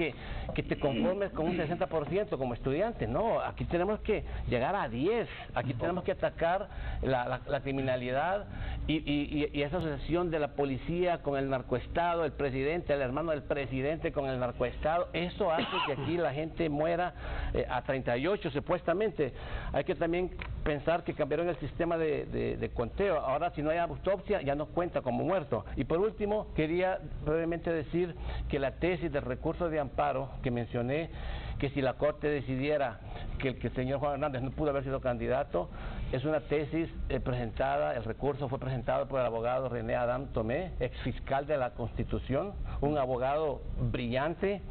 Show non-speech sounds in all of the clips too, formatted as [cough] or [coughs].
que, que te conformes con un 60% como estudiante, no, aquí tenemos que llegar a 10, aquí tenemos que atacar la, la, criminalidad y, y, y, esa asociación de la policía con el narcoestado, el presidente, el hermano del presidente con el narcoestado, eso hace que aquí la gente muera eh, a 38 supuestamente. Hay que también pensar que cambiaron el sistema de, de, de conteo, ahora si no hay autopsia ya no cuenta como muerto. Y por último, quería brevemente decir que la tesis del recurso de amparo que mencioné, que si la Corte decidiera que el, que el señor Juan Hernández no pudo haber sido candidato, es una tesis eh, presentada, el recurso fue presentado por el abogado René Adam Tomé, ex fiscal de la Constitución, un abogado brillante.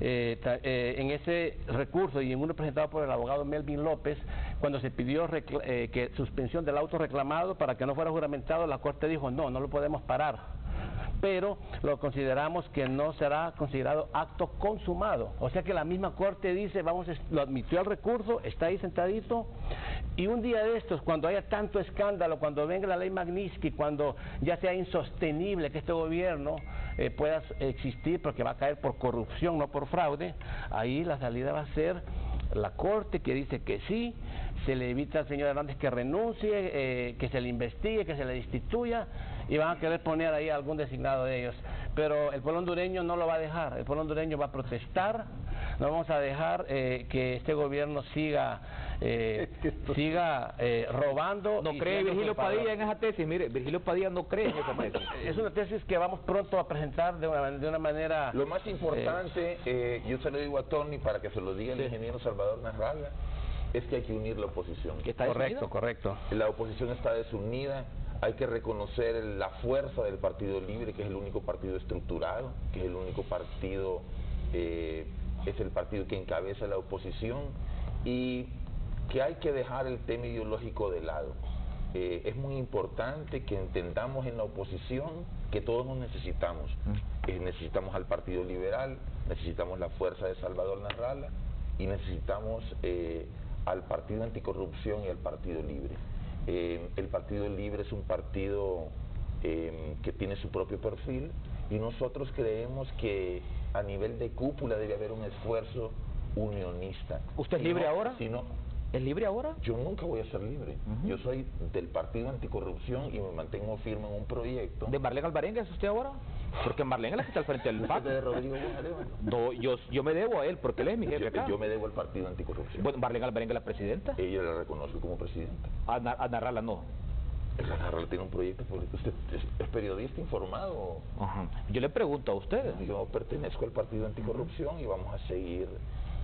Eh, eh, en ese recurso y en uno presentado por el abogado Melvin López, cuando se pidió eh, que suspensión del auto reclamado para que no fuera juramentado, la Corte dijo no, no lo podemos parar pero lo consideramos que no será considerado acto consumado. O sea que la misma Corte dice, vamos, lo admitió el recurso, está ahí sentadito, y un día de estos, cuando haya tanto escándalo, cuando venga la ley Magnitsky, cuando ya sea insostenible que este gobierno eh, pueda existir porque va a caer por corrupción, no por fraude, ahí la salida va a ser la Corte que dice que sí, se le evita al señor Hernández que renuncie, eh, que se le investigue, que se le destituya y van a querer poner ahí algún designado de ellos. Pero el pueblo hondureño no lo va a dejar, el pueblo hondureño va a protestar, no vamos a dejar eh, que este gobierno siga eh, [laughs] siga eh, robando. ¿No cree Virgilio Padilla en esa tesis? Mire, Virgilio Padilla no cree en esa tesis. [laughs] Es una tesis que vamos pronto a presentar de una, de una manera... Lo más importante, eh, yo se lo digo a Tony para que se lo diga el ingeniero Salvador Narraga, es que hay que unir la oposición. está correcto, correcto. La oposición está desunida, hay que reconocer la fuerza del Partido Libre, que es el único partido estructurado, que es el único partido, eh, es el partido que encabeza la oposición y que hay que dejar el tema ideológico de lado. Eh, es muy importante que entendamos en la oposición que todos nos necesitamos. Mm. Eh, necesitamos al Partido Liberal, necesitamos la fuerza de Salvador Narrala y necesitamos al Partido Anticorrupción y al Partido Libre. El Partido Libre es un partido que tiene su propio perfil y nosotros creemos que a nivel de cúpula debe haber un esfuerzo unionista. ¿Usted es libre ahora? Si no, ¿Es libre ahora? Yo nunca voy a ser libre. Yo soy del Partido Anticorrupción y me mantengo firme en un proyecto. ¿De Marlene Alvarenga es usted ahora? Porque Marlene es la que está al frente del PAC. de Rodrigo no, yo, yo me debo a él porque él es mi jefe yo, acá. Yo me debo al Partido Anticorrupción. Bueno, ¿Marlene Alvarenga es la presidenta? Ella la reconozco como presidenta. A, a Narrala no. La Narrala tiene un proyecto político. ¿Usted es, periodista informado? Ajá. Yo le pregunto a usted. Yo pertenezco al Partido Anticorrupción y vamos a seguir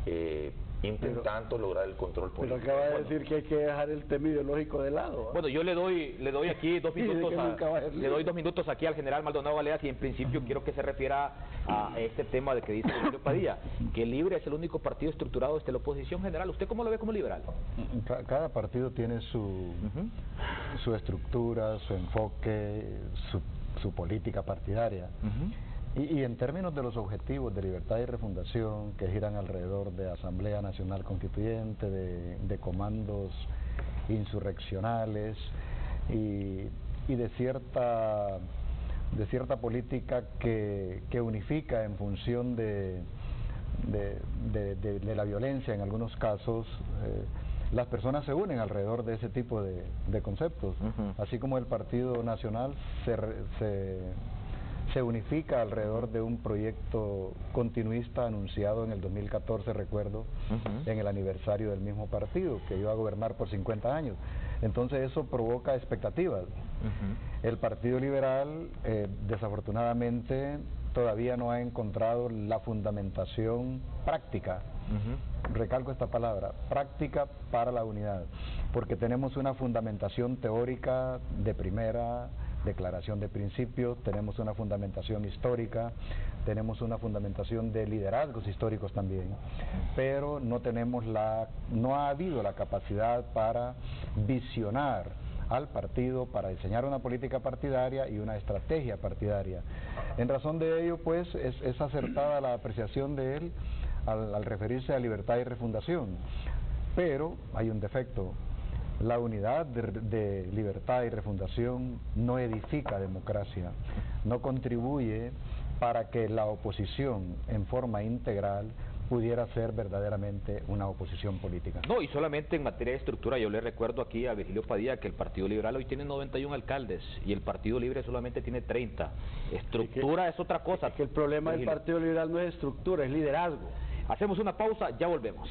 eh, intentando lograr el control político. Pero acaba de decir que hay que dejar el tema ideológico de lado. Bueno, yo le doy le doy aquí dos [laughs] minutos a, le doy dos minutos aquí al general Maldonado Baleas y en principio quiero que se refiera a este tema de que dice Julio Padilla, que Libre es el único partido estructurado desde la oposición general. ¿Usted cómo lo ve como liberal? Cada partido tiene su su estructura, su enfoque, su, su política partidaria. Y, en términos de los objetivos de libertad y refundación que giran alrededor de Asamblea Nacional Constituyente, de, comandos insurreccionales y, de cierta de cierta política que, que unifica en función de, de, la violencia en algunos casos, eh, las personas se unen alrededor de ese tipo de, conceptos, así como el Partido Nacional se, se se unifica alrededor de un proyecto continuista anunciado en el 2014, recuerdo, en el aniversario del mismo partido, que iba a gobernar por 50 años. Entonces eso provoca expectativas. El Partido Liberal, eh, desafortunadamente, todavía no ha encontrado la fundamentación práctica. Recalco esta palabra, práctica para la unidad, porque tenemos una fundamentación teórica de primera, declaración de principios, tenemos una fundamentación histórica, tenemos una fundamentación de liderazgos históricos también, pero no tenemos la, no ha habido la capacidad para visionar al partido para diseñar una política partidaria y una estrategia partidaria. En razón de ello, pues, es, acertada la apreciación de él al, al referirse a libertad y refundación. Pero hay un defecto, la unidad de, libertad y refundación no edifica democracia, no contribuye para que la oposición en forma integral pudiera ser verdaderamente una oposición política. No, y solamente en materia de estructura, yo le recuerdo aquí a Virgilio Padilla que el Partido Liberal hoy tiene 91 alcaldes y el Partido Libre solamente tiene 30. Estructura es, otra cosa. Es que el problema del Partido Liberal no es estructura, es liderazgo. Hacemos una pausa, ya volvemos.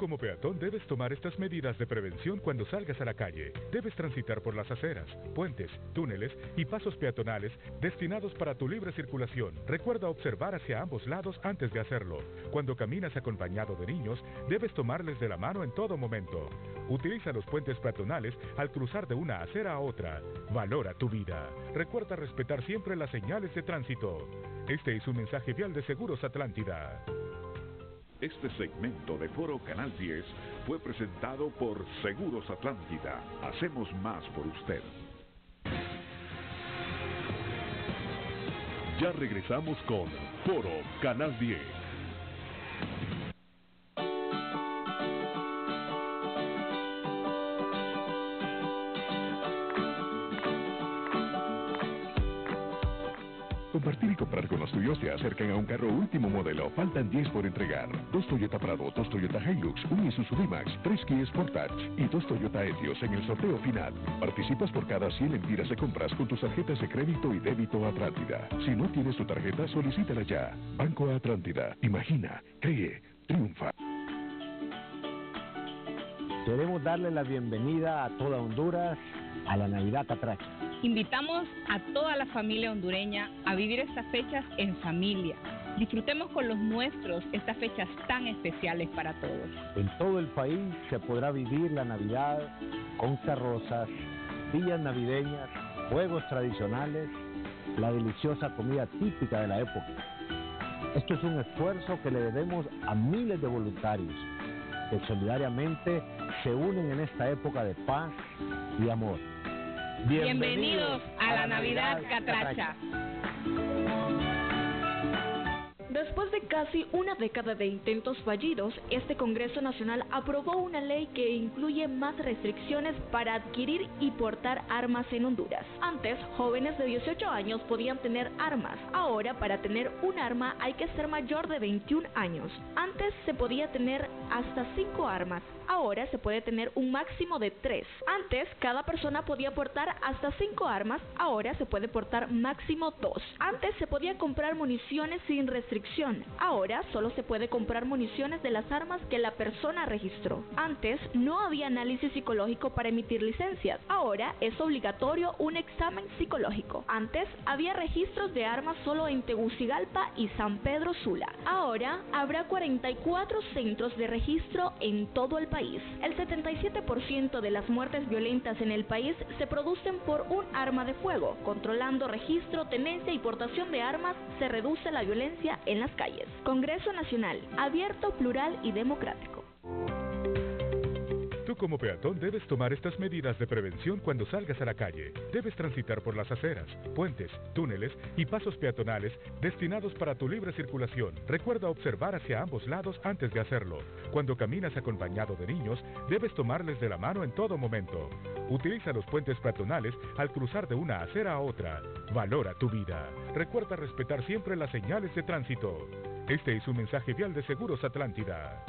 Como peatón debes tomar estas medidas de prevención cuando salgas a la calle. Debes transitar por las aceras, puentes, túneles y pasos peatonales destinados para tu libre circulación. Recuerda observar hacia ambos lados antes de hacerlo. Cuando caminas acompañado de niños, debes tomarles de la mano en todo momento. Utiliza los puentes peatonales al cruzar de una acera a otra. Valora tu vida. Recuerda respetar siempre las señales de tránsito. Este es un mensaje vial de Seguros Atlántida. Este segmento de Foro Canal 10 fue presentado por Seguros Atlántida. Hacemos más por usted. Ya regresamos con Foro Canal 10. Te acercan a un carro último modelo. Faltan 10 por entregar. Dos Toyota Prado, dos Toyota Hilux, un Isuzu D-Max, tres Kia Sportage y dos Toyota Etios en el sorteo final. Participas por cada 100 lempiras de compras con tus tarjetas de crédito y débito Atlántida. Si no tienes tu tarjeta, solicítala ya. Banco Atlántida. Imagina, cree, triunfa. Queremos darle la bienvenida a toda Honduras a la Navidad Catracha. Invitamos a toda la familia hondureña a vivir estas fechas en familia. Disfrutemos con los nuestros estas fechas tan especiales para todos. En todo el país se podrá vivir la Navidad con carrozas, villas navideñas, juegos tradicionales, la deliciosa comida típica de la época. Esto es un esfuerzo que le debemos a miles de voluntarios que solidariamente se unen en esta época de paz y amor. Bienvenidos, a la Navidad Catracha. Después de casi una década de intentos fallidos, este Congreso Nacional aprobó una ley que incluye más restricciones para adquirir y portar armas en Honduras. Antes, jóvenes de 18 años podían tener armas. Ahora, para tener un arma hay que ser mayor de 21 años. Antes se podía tener hasta 5 armas. Ahora se puede tener un máximo de 3. Antes, cada persona podía portar hasta 5 armas. Ahora se puede portar máximo 2. Antes se podía comprar municiones sin restricciones Ahora solo se puede comprar municiones de las armas que la persona registró. Antes no había análisis psicológico para emitir licencias. Ahora es obligatorio un examen psicológico. Antes había registros de armas solo en Tegucigalpa y San Pedro Sula. Ahora habrá 44 centros de registro en todo el país. El 77% de las muertes violentas en el país se producen por un arma de fuego. Controlando registro, tenencia y portación de armas se reduce la violencia en las calles. Congreso Nacional, abierto, plural y democrático. Tú como peatón debes tomar estas medidas de prevención cuando salgas a la calle. Debes transitar por las aceras, puentes, túneles y pasos peatonales destinados para tu libre circulación. Recuerda observar hacia ambos lados antes de hacerlo. Cuando caminas acompañado de niños, debes tomarles de la mano en todo momento. Utiliza los puentes peatonales al cruzar de una acera a otra. Valora tu vida. Recuerda respetar siempre las señales de tránsito. Este es un mensaje vial de Seguros Atlántida.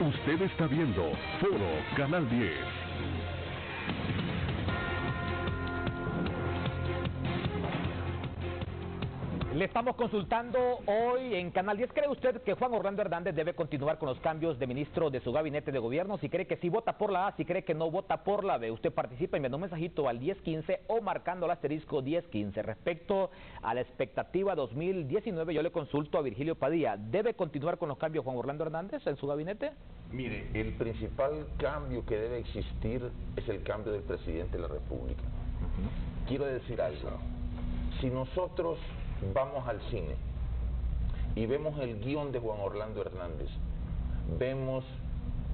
Usted está viendo Foro Canal 10. Le estamos consultando hoy en Canal 10. ¿Cree usted que Juan Orlando Hernández debe continuar con los cambios de ministro de su gabinete de gobierno? Si cree que sí vota por la A, si cree que no vota por la B. Usted participa enviando un mensajito al 1015 o marcando el asterisco 1015. Respecto a la expectativa 2019, yo le consulto a Virgilio Padilla. ¿Debe continuar con los cambios Juan Orlando Hernández en su gabinete? Mire, el principal cambio que debe existir es el cambio del presidente de la República. Quiero decir algo. Si nosotros vamos al cine. Y vemos el guion de Juan Orlando Hernández, vemos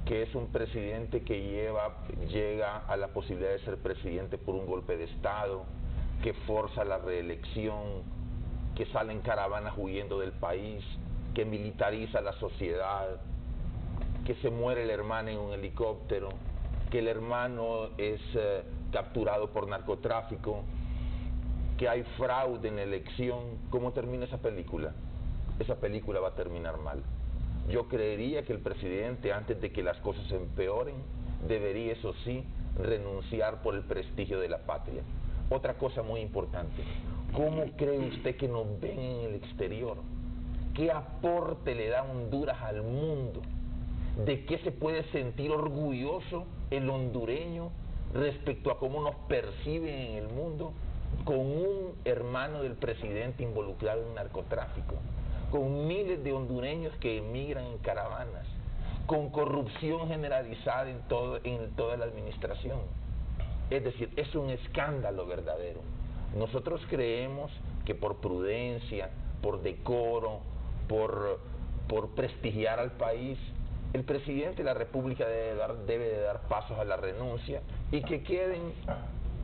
que es un presidente que lleva, llega a la posibilidad de ser presidente por un golpe de Estado, que forza la reelección, que sale en caravanas huyendo del país, que militariza la sociedad. que se muere el hermano en un helicóptero, que el hermano es eh, capturado por narcotráfico, que hay fraude en la elección. ¿Cómo termina esa película? Esa película va a terminar mal. Yo creería que el presidente, antes de que las cosas empeoren, debería, eso sí, renunciar por el prestigio de la patria. Otra cosa muy importante, ¿cómo cree usted que nos ven en el exterior? ¿Qué aporte le da Honduras al mundo? ¿De qué se puede sentir orgulloso el hondureño respecto a cómo nos perciben en el mundo con un hermano del presidente involucrado en narcotráfico, con miles de hondureños que emigran en caravanas, con corrupción generalizada en, todo, en toda la administración? Es decir, es un escándalo verdadero. Nosotros creemos que por prudencia, por decoro, por, por prestigiar al país, el presidente de la República debe, dar, debe de dar pasos a la renuncia y que queden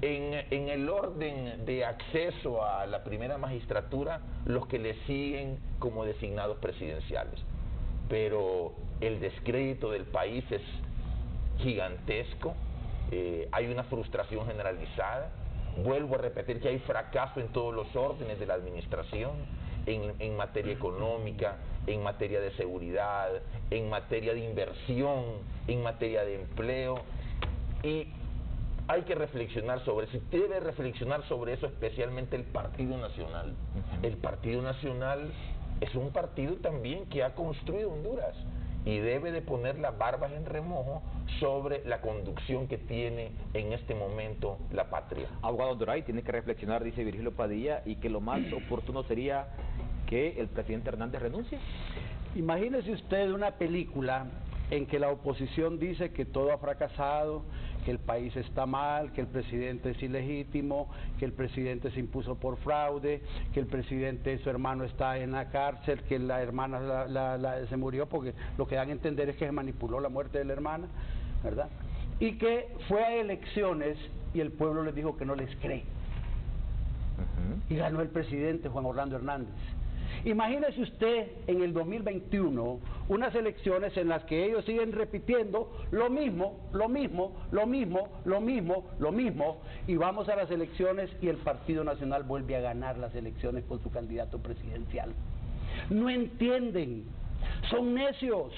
en, el orden de acceso a la primera magistratura los que le siguen como designados presidenciales. Pero el descrédito del país es gigantesco, eh, hay una frustración generalizada, vuelvo a repetir que hay fracaso en todos los órdenes de la administración, en, en materia económica, en materia de seguridad, en materia de inversión, en materia de empleo. Y hay que reflexionar sobre eso, debe reflexionar sobre eso especialmente el Partido Nacional. El Partido Nacional es un partido también que ha construido Honduras y debe de poner las barbas en remojo sobre la conducción que tiene en este momento la patria. Abogado Doray tiene que reflexionar, dice Virgilio Padilla, y que lo más oportuno sería que el presidente Hernández renuncie. Imagínese usted una película en que la oposición dice que todo ha fracasado, que el país está mal, que el presidente es ilegítimo, que el presidente se impuso por fraude, que el presidente, su hermano está en la cárcel, que la hermana se murió porque lo que dan a entender es que se manipuló la muerte de la hermana, ¿verdad? Y que fue a elecciones y el pueblo les dijo que no les cree. Y ganó el presidente Juan Orlando Hernández. Imagínese usted en el 2021 unas elecciones en las que ellos siguen repitiendo lo mismo, lo mismo, lo mismo, lo mismo, lo mismo, y vamos a las elecciones y el Partido Nacional vuelve a ganar las elecciones con su candidato presidencial. No entienden, son necios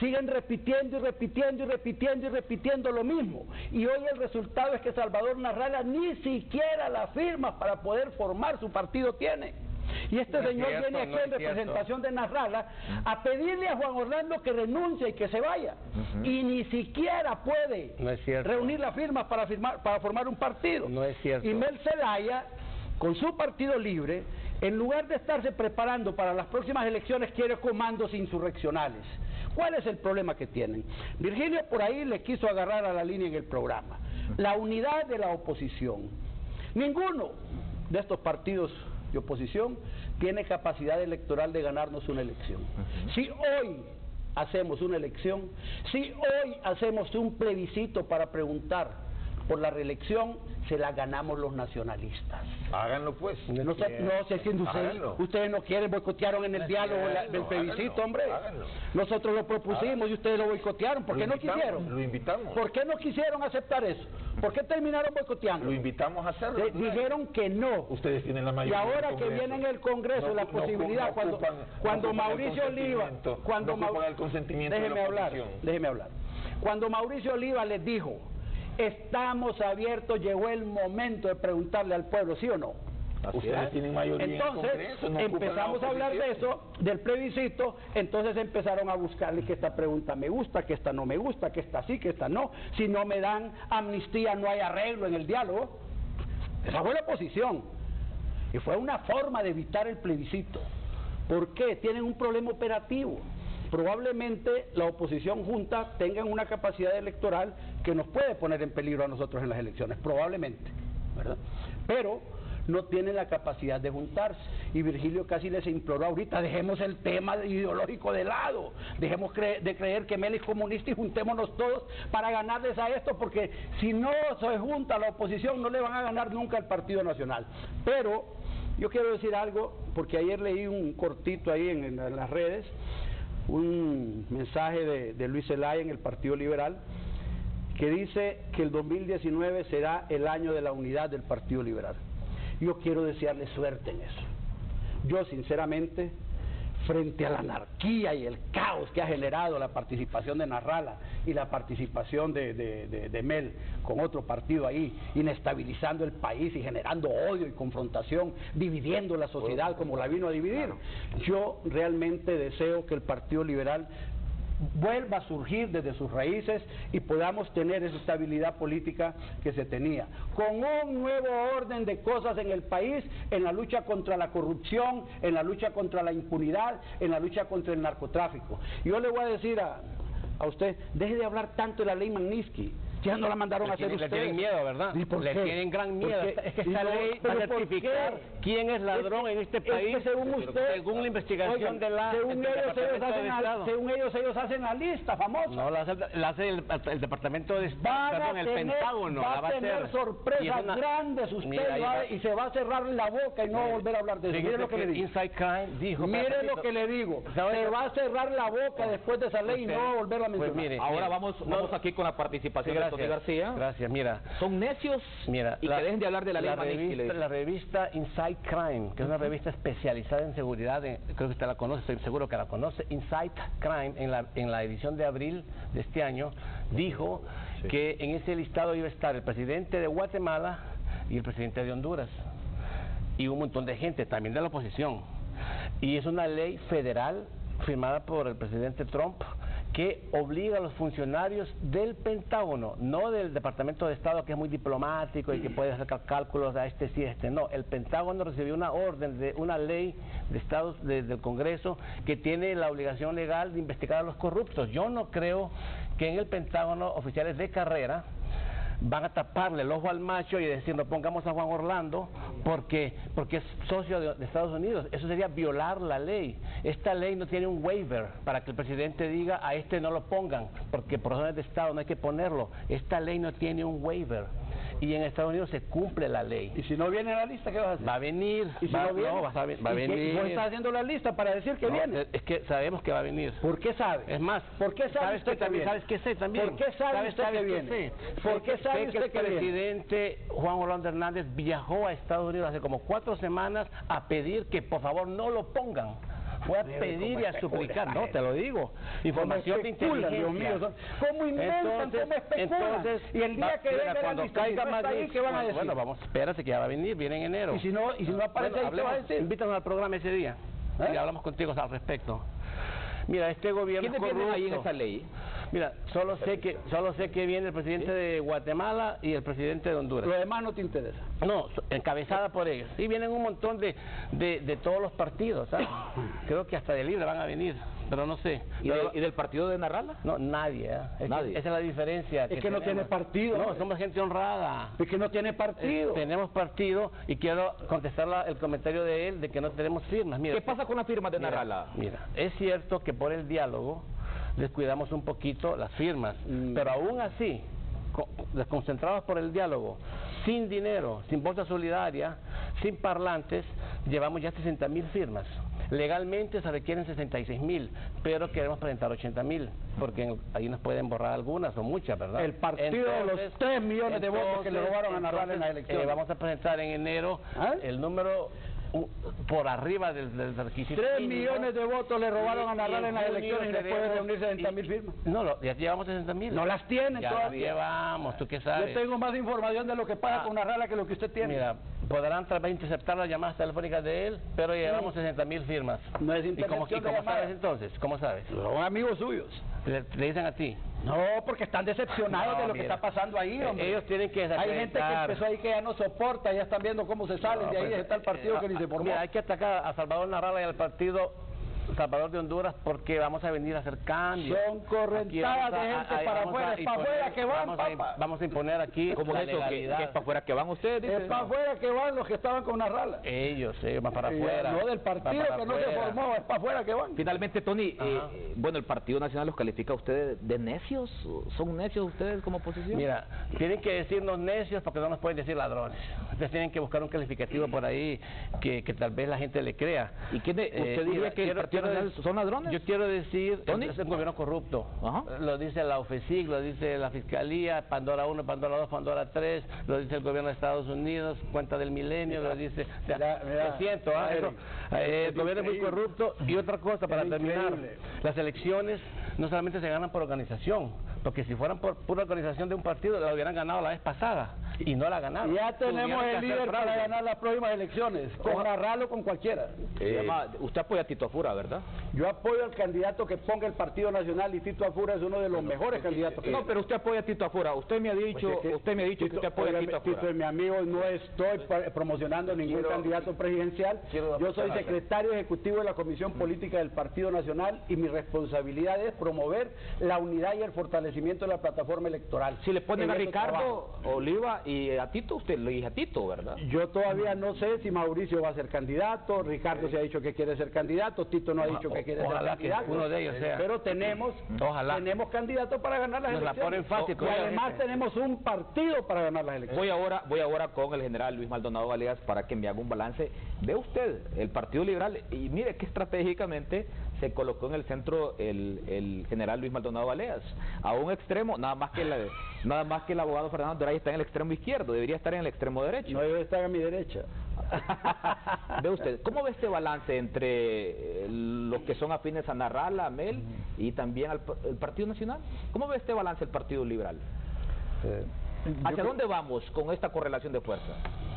siguen repitiendo y repitiendo y repitiendo y repitiendo lo mismo. Y hoy el resultado es que Salvador Narrala ni siquiera las firmas para poder formar su partido tiene. Y este señor viene aquí en representación de Narrala a pedirle a Juan Orlando que renuncie y que se vaya. Y ni siquiera puede reunir las firmas para, firmar, para formar un partido. No es cierto. Y Mel Zelaya, con su partido libre, en lugar de estarse preparando para las próximas elecciones, quiere comandos insurreccionales. ¿Cuál es el problema que tienen? Virgilio por ahí le quiso agarrar a la línea en el programa. La unidad de la oposición. Ninguno de estos partidos de oposición tiene capacidad electoral de ganarnos una elección. Si hoy hacemos una elección, si hoy hacemos un plebiscito para preguntar por la reelección, se la ganamos los nacionalistas. Háganlo pues. No, no sé si ustedes, ustedes no quieren, boicotearon en el diálogo del plebiscito, hombre. Nosotros lo propusimos y ustedes lo boicotearon. ¿Por qué no quisieron? Lo invitamos. ¿Por qué no quisieron aceptar eso? ¿Por qué terminaron boicoteando? Lo invitamos a hacerlo. dijeron que no. Ustedes tienen la mayoría. Y ahora que viene en el Congreso la posibilidad, cuando, cuando Mauricio Oliva, cuando déjeme hablar, déjeme hablar. Cuando Mauricio Oliva les dijo Estamos abiertos, llegó el momento de preguntarle al pueblo, ¿sí o no? Ustedes tienen mayoría entonces, en el empezamos a hablar de eso, del plebiscito, entonces empezaron a buscarle que esta pregunta me gusta, que esta no me gusta, que esta sí, que esta no. Si no me dan amnistía, no hay arreglo en el diálogo. Esa fue la posición. Y fue una forma de evitar el plebiscito. ¿Por qué? Tienen un problema operativo probablemente la oposición junta tenga una capacidad electoral que nos puede poner en peligro a nosotros en las elecciones, probablemente, ¿verdad? Pero no tienen la capacidad de juntarse. Y Virgilio casi les imploró ahorita, dejemos el tema ideológico de lado, dejemos de creer que Mel es comunista y juntémonos todos para ganarles a esto, porque si no se junta la oposición no le van a ganar nunca al Partido Nacional. Pero yo quiero decir algo, porque ayer leí un cortito ahí en las redes, un mensaje de, Luis Zelaya en el Partido Liberal que dice que el 2019 será el año de la unidad del Partido Liberal. Yo quiero desearle suerte en eso. Yo sinceramente frente a la anarquía y el caos que ha generado la participación de Narrala y la participación de, de, de, Mel con otro partido ahí, inestabilizando el país y generando odio y confrontación, dividiendo la sociedad como la vino a dividir. Yo realmente deseo que el Partido Liberal vuelva a surgir desde sus raíces y podamos tener esa estabilidad política que se tenía. Con un nuevo orden de cosas en el país, en la lucha contra la corrupción, en la lucha contra la impunidad, en la lucha contra el narcotráfico. Yo le voy a decir a, a usted, deje de hablar tanto de la ley Magnitsky. Ya no la mandaron a hacer ustedes. Le tienen miedo, ¿verdad? ¿Y por le qué? tienen gran miedo. Porque- Es que y esta ley va a ¿por certificar quién es ladrón Es- en este es que país. según usted- según la investigación Oigan, de la según del ellos, ellos hacen de la- Estado. según ellos, ellos hacen la lista famosa. No, la hace, la hace el, el Departamento de Estado, a el Pentágono. va la a va tener hacer. Sorpresas una- grandes usted Mira, y, ahí va- va. y se va a cerrar la boca y no va a volver a hablar de eso. Mire lo que le digo. Inside Crime dijo. Mire lo que le digo. ¿sabe Se va a cerrar la boca después de esa ley y no va a volver a Pues mencionar. mire, Ahora vamos, aquí con la participación Tony gracias. García. Gracias, mira. Son necios Mira, y que dejen de hablar de la ley Magnitsky, le revista, dice. la revista Inside Crime, que es una revista especializada en seguridad, en- creo que usted la conoce, estoy seguro que la conoce, Inside Crime, en la, en la edición de abril de este año, dijo que en ese listado iba a estar el presidente de Guatemala y el presidente de Honduras, y un montón de gente, también de la oposición. Y es una ley federal firmada por el presidente Trump que obliga a los funcionarios del Pentágono, no del Departamento de Estado que es muy diplomático y que puede hacer cálculos a este sí, a este no. El Pentágono recibió una orden de una ley de Estados de- del Congreso que tiene la obligación legal de investigar a los corruptos. Yo no creo que en el Pentágono oficiales de carrera van a taparle el ojo al macho y decir no pongamos a Juan Orlando porque porque es socio de, de Estados Unidos. Eso sería violar la ley. Esta ley no tiene un waiver para que el presidente diga a este no lo pongan porque por razones de Estado no hay que ponerlo. Esta ley no tiene un waiver y en Estados Unidos se cumple la ley. Y si no viene la lista, ¿qué vas a hacer? Va a venir, ¿Y si va, no viene? no, va a, va a ¿Y venir. ¿Vos estás haciendo la lista para decir que No, viene? Es que sabemos que va a venir. ¿Por qué sabe? Es más, ¿Por qué sabe ¿sabes usted que también? ¿Sabes qué sé también? ¿Por qué sabe ¿Sabes- usted que viene? sé? ¿Por qué sabe que usted el que viene? presidente Juan Orlando Hernández viajó a Estados Unidos hace como cuatro semanas a pedir que por favor no lo pongan. Fue a pedir y a suplicar, no, te lo digo. Información de especulan, Dios inteligencia. mío, ¿cómo inventan, cómo especulan? Y el día va- que venga cuando caiga está ahí, ¿qué van a bueno, decir? Bueno, vamos, espérate que ya va a venir, viene en enero. Y si no, y si no aparece ahí, ¿qué hablemos, va a decir? Invítanos al programa ese día. ¿Eh? Y hablamos contigo al respecto. Mira, este gobierno ¿Quiénes es vienen ahí en corrupto. esa ley? Mira, solo sé que solo sé que viene el presidente de Guatemala y el presidente de Honduras. Lo demás no te interesa. No, encabezada por ellos. Y vienen un montón de, de, de todos los partidos, ¿sabes? [coughs] Creo que hasta de Libre van a venir, pero no sé. ¿Y, de- Pero- y del partido de Narrala? no, nadie, ¿eh? Es que Nadie. esa es la diferencia. Es que no tiene partido, No, somos gente honrada. Es que no tiene partido. Eh, tenemos partido y quiero contestar la- el comentario de él de que no tenemos firmas. Mira, ¿Qué pasa con las firmas de mira, Narrala? Mira, es cierto que por el diálogo descuidamos un poquito las firmas, Mm. pero aún así, co- desconcentrados por el diálogo, sin dinero, sin bolsa solidaria, sin parlantes, llevamos ya 60 mil firmas. Legalmente se requieren 66 mil, pero queremos presentar 80 mil, porque ahí nos pueden borrar algunas o muchas, ¿verdad? El partido de los 3 millones de votos que le robaron a Narrala en entonces, elecciones. eh, vamos a presentar en enero ¿Ah? el número por arriba del, del requisito. 3 mínimo. millones de votos le robaron a y en las elecciones y después de reunirse 60 mil firmas. No, lo- ya llevamos 60 mil. No las tienen ya todavía. las llevamos, ¿tú qué Yo sabes? tengo más información de lo que pasa Ah. con Narrala que lo que usted tiene. Mira, podrán interceptar las llamadas telefónicas de él, pero llevamos 60 mil firmas. No es ¿Y cómo, y cómo sabes entonces? ¿Cómo sabes? Son amigos suyos. Le, le dicen a ti. No, porque están decepcionados No, de lo que está pasando ahí, Eh, hombre. ellos tienen que Hay gente que empezó ahí que ya no soporta, ya están viendo cómo se salen de ahí, pues, está el partido eh, que ni se formó. Mira, hay que atacar a Salvador Narrala y al partido Salvador de Honduras porque vamos a venir a hacer cambios. Son correntadas de gente para afuera, a es para afuera que van, vamos a, papá. vamos a imponer aquí ¿Cómo la es eso? ¿Que, legalidad. que es para afuera que van ustedes? Es dice? para afuera que van los que estaban con Narrala. Ellos, ellos van para Eh, afuera. No del partido que no se formó, es para afuera que van. Finalmente, Tony, eh, eh, bueno, el Partido Nacional los califica a ustedes de necios. ¿Son necios ustedes como oposición? Mira, tienen que decirnos necios porque no nos pueden decir ladrones. Ustedes tienen que buscar un calificativo por ahí que, que tal vez la gente le crea. ¿Y qué de, Eh, usted diría mira, que el quiero- decir- son ladrones? Yo quiero decir, ¿Tony? es un gobierno corrupto. Ajá. Lo dice la OFECIC, lo dice la Fiscalía, Pandora 1, Pandora 2, Pandora 3, lo dice el gobierno de Estados Unidos, cuenta del milenio, lo dice... O sea, Mira, mira, lo siento, ¿ah? Eric, Eso, eh, el gobierno es muy corrupto. Y otra cosa, para terminar, las elecciones no solamente se ganan por organización, porque si fueran por pura organización de un partido, la hubieran ganado la vez pasada, y no la ganaron. Ya tenemos el líder para ganar las próximas elecciones, con Arralo o con cualquiera. Llama- usted apoya a Tito Afura, ¿verdad? Yo apoyo al candidato que ponga el Partido Nacional y Tito Afura es uno de los mejores candidatos que No, pero usted apoya a Tito Afura. Usted me ha dicho, Pues es que usted me ha dicho que usted apoya a Tito Afura. Tito es mi amigo, no estoy promocionando ningún Quiero- candidato presidencial. Yo soy secretario ejecutivo de la Comisión Política del Partido Nacional y mi responsabilidad es promover la unidad y el fortalecimiento de la plataforma electoral. Si le ponen En a Ricardo trabajo. Oliva y a Tito, usted le dije a Tito, ¿verdad? Yo todavía no sé si Mauricio va a ser candidato, Ricardo se ha dicho que quiere ser candidato, Tito no ha dicho que quiere ser que candidato. uno de ellos sea. Pero tenemos, Ojalá. tenemos candidatos para ganar las Nos la elecciones. ponen fácil, y como ella además tenemos un partido para ganar las elecciones. Voy ahora, voy ahora con el general Luis Maldonado Galeas para que me haga un balance. Ve usted, el Partido Liberal, y mire que estratégicamente se colocó en el centro el, el general Luis Maldonado Galeas. A un extremo, nada más que la, [laughs] nada más que el abogado Fernando Doray está en el extremo izquierdo, debería estar en el extremo derecho. No debe estar a mi derecha. [laughs] ve usted, ¿cómo ve este balance entre eh, los que son afines a Narrala, a Mel y también al el Partido Nacional? ¿Cómo ve este balance el Partido Liberal? Eh, ¿Hacia dónde vamos con esta correlación de fuerza?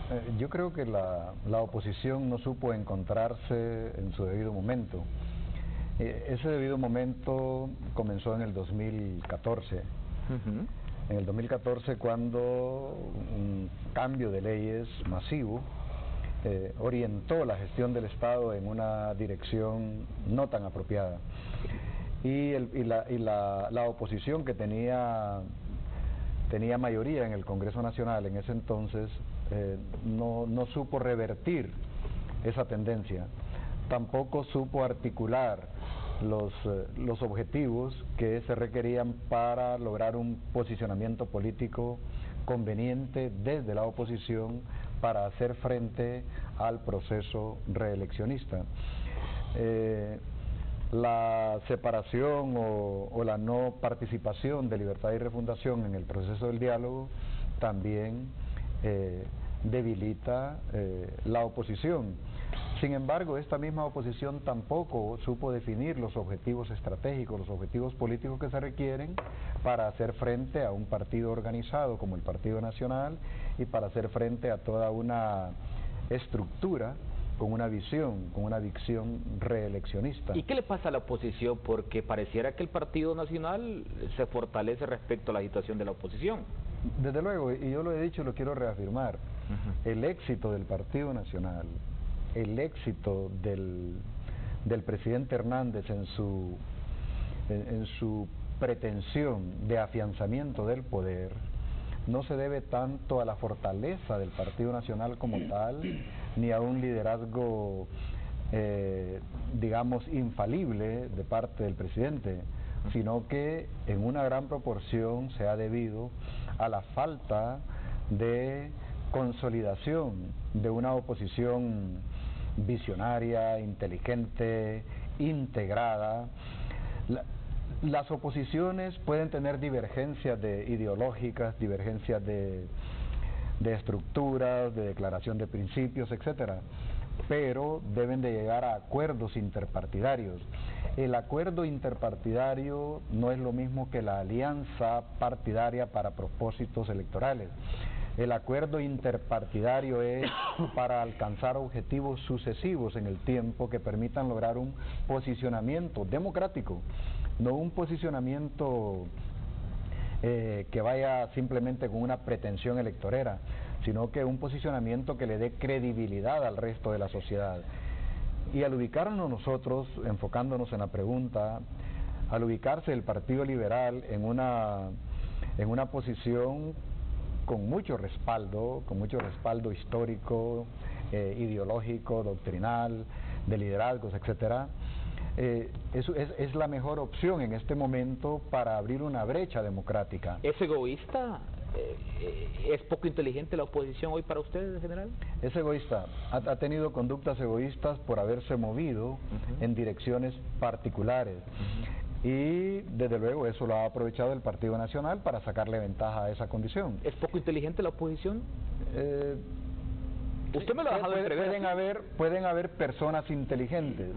Eh, Yo creo que la, la oposición no supo encontrarse en su debido momento. Eh, ese debido momento comenzó en el 2014. En el 2014 cuando un cambio de leyes masivo eh, orientó la gestión del Estado en una dirección no tan apropiada. Y, el- y la, y la- la oposición que tenía, tenía mayoría en el Congreso Nacional en ese entonces eh, no, no supo revertir esa tendencia. Tampoco supo articular los, eh, los objetivos que se requerían para lograr un posicionamiento político conveniente desde la oposición para hacer frente al proceso reeleccionista. Eh, la separación o, o la no participación de Libertad y Refundación en el proceso del diálogo también eh, debilita eh, la oposición. Sin embargo, esta misma oposición tampoco supo definir los objetivos estratégicos, los objetivos políticos que se requieren para hacer frente a un partido organizado como el Partido Nacional y para hacer frente a toda una estructura con una visión, con una visión reeleccionista. ¿Y qué le pasa a la oposición? Porque pareciera que el Partido Nacional se fortalece respecto a la agitación de la oposición. Desde luego, y yo lo he dicho y lo quiero reafirmar, el éxito del Partido Nacional, el éxito del, del presidente Hernández en su, en, en su pretensión de afianzamiento del poder, no se debe tanto a la fortaleza del Partido Nacional como tal, ni a un liderazgo, eh, digamos, infalible de parte del presidente, sino que en una gran proporción se ha debido a la falta de consolidación de una oposición visionaria, inteligente, integrada. La- las oposiciones pueden tener divergencias de ideológicas, divergencias de, de estructuras, de declaración de principios, etcétera, pero deben de llegar a acuerdos interpartidarios. El acuerdo interpartidario no es lo mismo que la alianza partidaria para propósitos electorales. El acuerdo interpartidario es [coughs] para alcanzar objetivos sucesivos en el tiempo que permitan lograr un posicionamiento democrático, no un posicionamiento eh, que vaya simplemente con una pretensión electorera, sino que un posicionamiento que le dé credibilidad al resto de la sociedad. Y al ubicarnos nosotros, enfocándonos en la pregunta, al ubicarse el Partido Liberal en una, en una posición con mucho respaldo, con mucho respaldo histórico, eh, ideológico, doctrinal, de liderazgos, etcétera, eh, es, es, es la mejor opción en este momento para abrir una brecha democrática. ¿Es egoísta Eh, ¿Es poco inteligente la oposición hoy para ustedes, general? Es egoísta. Ha, tenido conductas egoístas por haberse movido en direcciones particulares. Y desde luego eso lo ha aprovechado el Partido Nacional para sacarle ventaja a esa condición. ¿Es poco inteligente la oposición? Eh, Usted me lo ha dejado pueden haber Pueden haber personas inteligentes,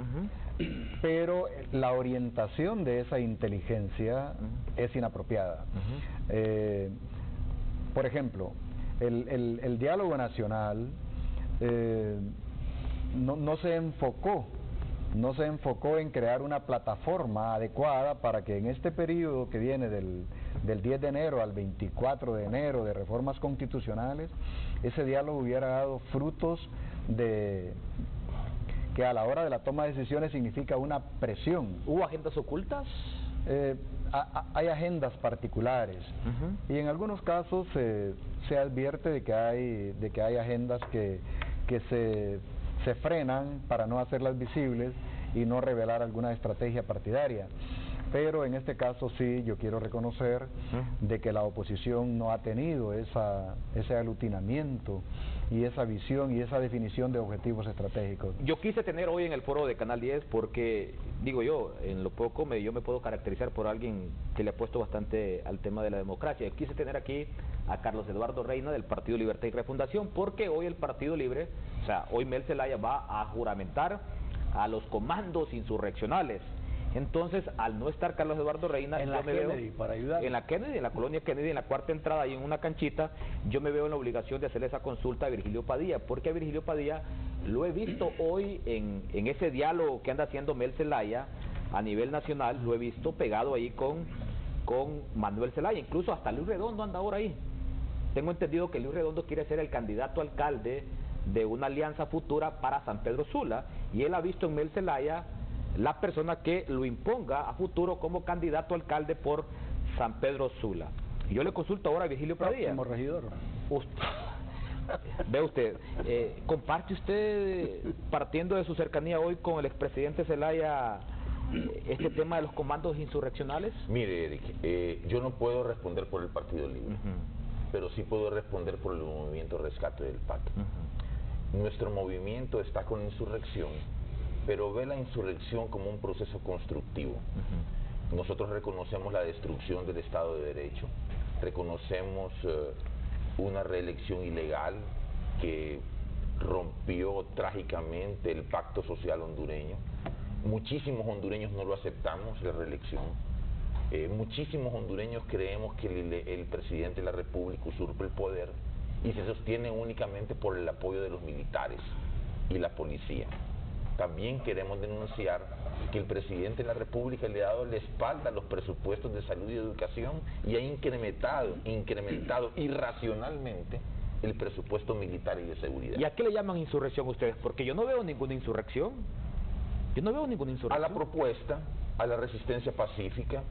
pero la orientación de esa inteligencia es inapropiada. Eh, por ejemplo, el, diálogo nacional eh, no, no se enfocó no se enfocó en crear una plataforma adecuada para que en este periodo que viene del, del 10 de enero al 24 de enero de reformas constitucionales, ese diálogo hubiera dado frutos de que a la hora de la toma de decisiones significa una presión. ¿Hubo agendas ocultas? Eh, hay agendas particulares y en algunos casos se advierte de que hay de que hay agendas que, que se, se frenan para no hacerlas visibles y no revelar alguna estrategia partidaria. Pero en este caso sí yo quiero reconocer de que la oposición no ha tenido esa, ese aglutinamiento y esa visión y esa definición de objetivos estratégicos. Yo quise tener hoy en el foro de Canal 10 porque, digo yo, en lo poco me, yo me puedo caracterizar por alguien que le ha puesto bastante al tema de la democracia. Quise tener aquí a Carlos Eduardo Reina del Partido Libertad y Refundación porque hoy el Partido Libre, o sea, hoy Mel Zelaya va a juramentar a los comandos insurreccionales entonces, al no estar Carlos Eduardo Reina, en la Kennedy, para ayudar. En la Kennedy, en la colonia Kennedy, en la cuarta entrada y en una canchita, yo me veo en la obligación de hacer esa consulta a Virgilio Padilla, porque a Virgilio Padilla lo he visto hoy en, en ese diálogo que anda haciendo Mel Zelaya a nivel nacional, lo he visto pegado ahí con, con Manuel Zelaya, incluso hasta Luis Redondo anda ahora ahí. Tengo entendido que Luis Redondo quiere ser el candidato alcalde de una alianza futura para San Pedro Sula, y él ha visto en Mel Zelaya la persona que lo imponga a futuro como candidato alcalde por San Pedro Sula. yo le consulto ahora a Virgilio Padilla. Como regidor. [laughs] ve usted, eh, ¿comparte usted, partiendo de su cercanía hoy con el expresidente Zelaya, eh, este tema de los comandos insurreccionales? Mire, Eric, eh, yo no puedo responder por el Partido Libre, pero sí puedo responder por el movimiento Rescate del Pacto. Nuestro movimiento está con insurrección pero ve la insurrección como un proceso constructivo. Nosotros reconocemos la destrucción del Estado de Derecho, reconocemos eh, una reelección ilegal que rompió trágicamente el pacto social hondureño. Muchísimos hondureños no lo aceptamos, la reelección. Eh, muchísimos hondureños creemos que el, el, presidente de la República usurpa el poder y se sostiene únicamente por el apoyo de los militares y la policía también queremos denunciar que el presidente de la República le ha dado la espalda a los presupuestos de salud y educación y ha incrementado, incrementado [clears throat] irracionalmente el presupuesto militar y de seguridad. ¿Y a qué le llaman insurrección ustedes? Porque yo no veo ninguna insurrección. Yo no veo ninguna insurrección. A la propuesta, a la resistencia pacífica,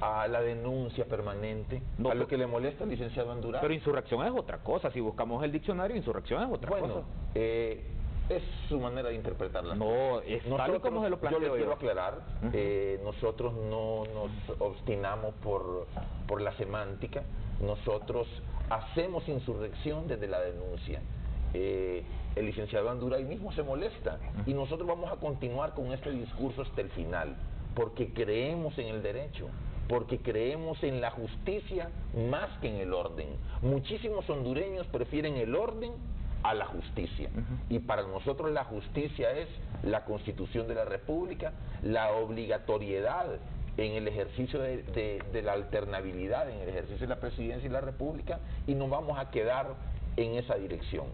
a la denuncia permanente, a lo que le molesta al licenciado Andurán. Pero insurrección es otra cosa. Si buscamos el diccionario, insurrección es otra cosa. Bueno, eh, es su manera de interpretarla. No, es nosotros, como se lo planteo yo. le quiero aclarar, eh, nosotros no nos obstinamos por, por la semántica, nosotros hacemos insurrección desde la denuncia. Eh, el licenciado Anduray mismo se molesta y nosotros vamos a continuar con este discurso hasta el final, porque creemos en el derecho, porque creemos en la justicia más que en el orden. Muchísimos hondureños prefieren el orden a la justicia. Y para nosotros la justicia es la constitución de la República, la obligatoriedad en el ejercicio de, la alternabilidad, en el ejercicio de la presidencia y la República, y nos vamos a quedar en esa dirección.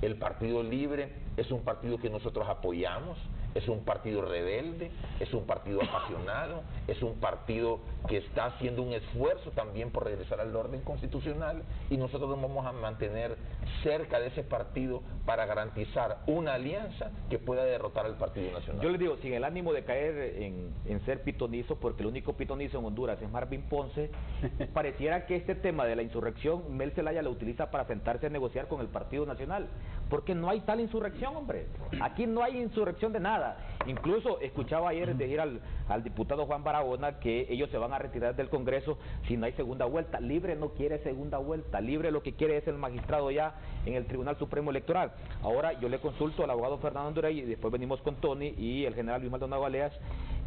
El Partido Libre es un partido que nosotros apoyamos, es un partido rebelde, es un partido apasionado, es un partido que está haciendo un esfuerzo también por regresar al orden constitucional y nosotros nos vamos a mantener cerca de ese partido para garantizar una alianza que pueda derrotar al Partido Nacional. Yo les digo, sin el ánimo de caer en, ser pitonizo, porque el único pitonizo en Honduras es Marvin Ponce, [laughs] pareciera que este tema de la insurrección Mel Zelaya lo utiliza para sentarse a negociar con el Partido Nacional, porque no hay tal insurrección, hombre. Aquí no hay insurrección de nada Incluso escuchaba ayer decir al, diputado Juan Barahona que ellos se van a retirar del Congreso si no hay segunda vuelta. Libre no quiere segunda vuelta, libre lo que quiere es el magistrado ya en el Tribunal Supremo Electoral. Ahora yo le consulto al abogado Fernando Andurey y después venimos con Tony y el general Luis Maldonado Baleas.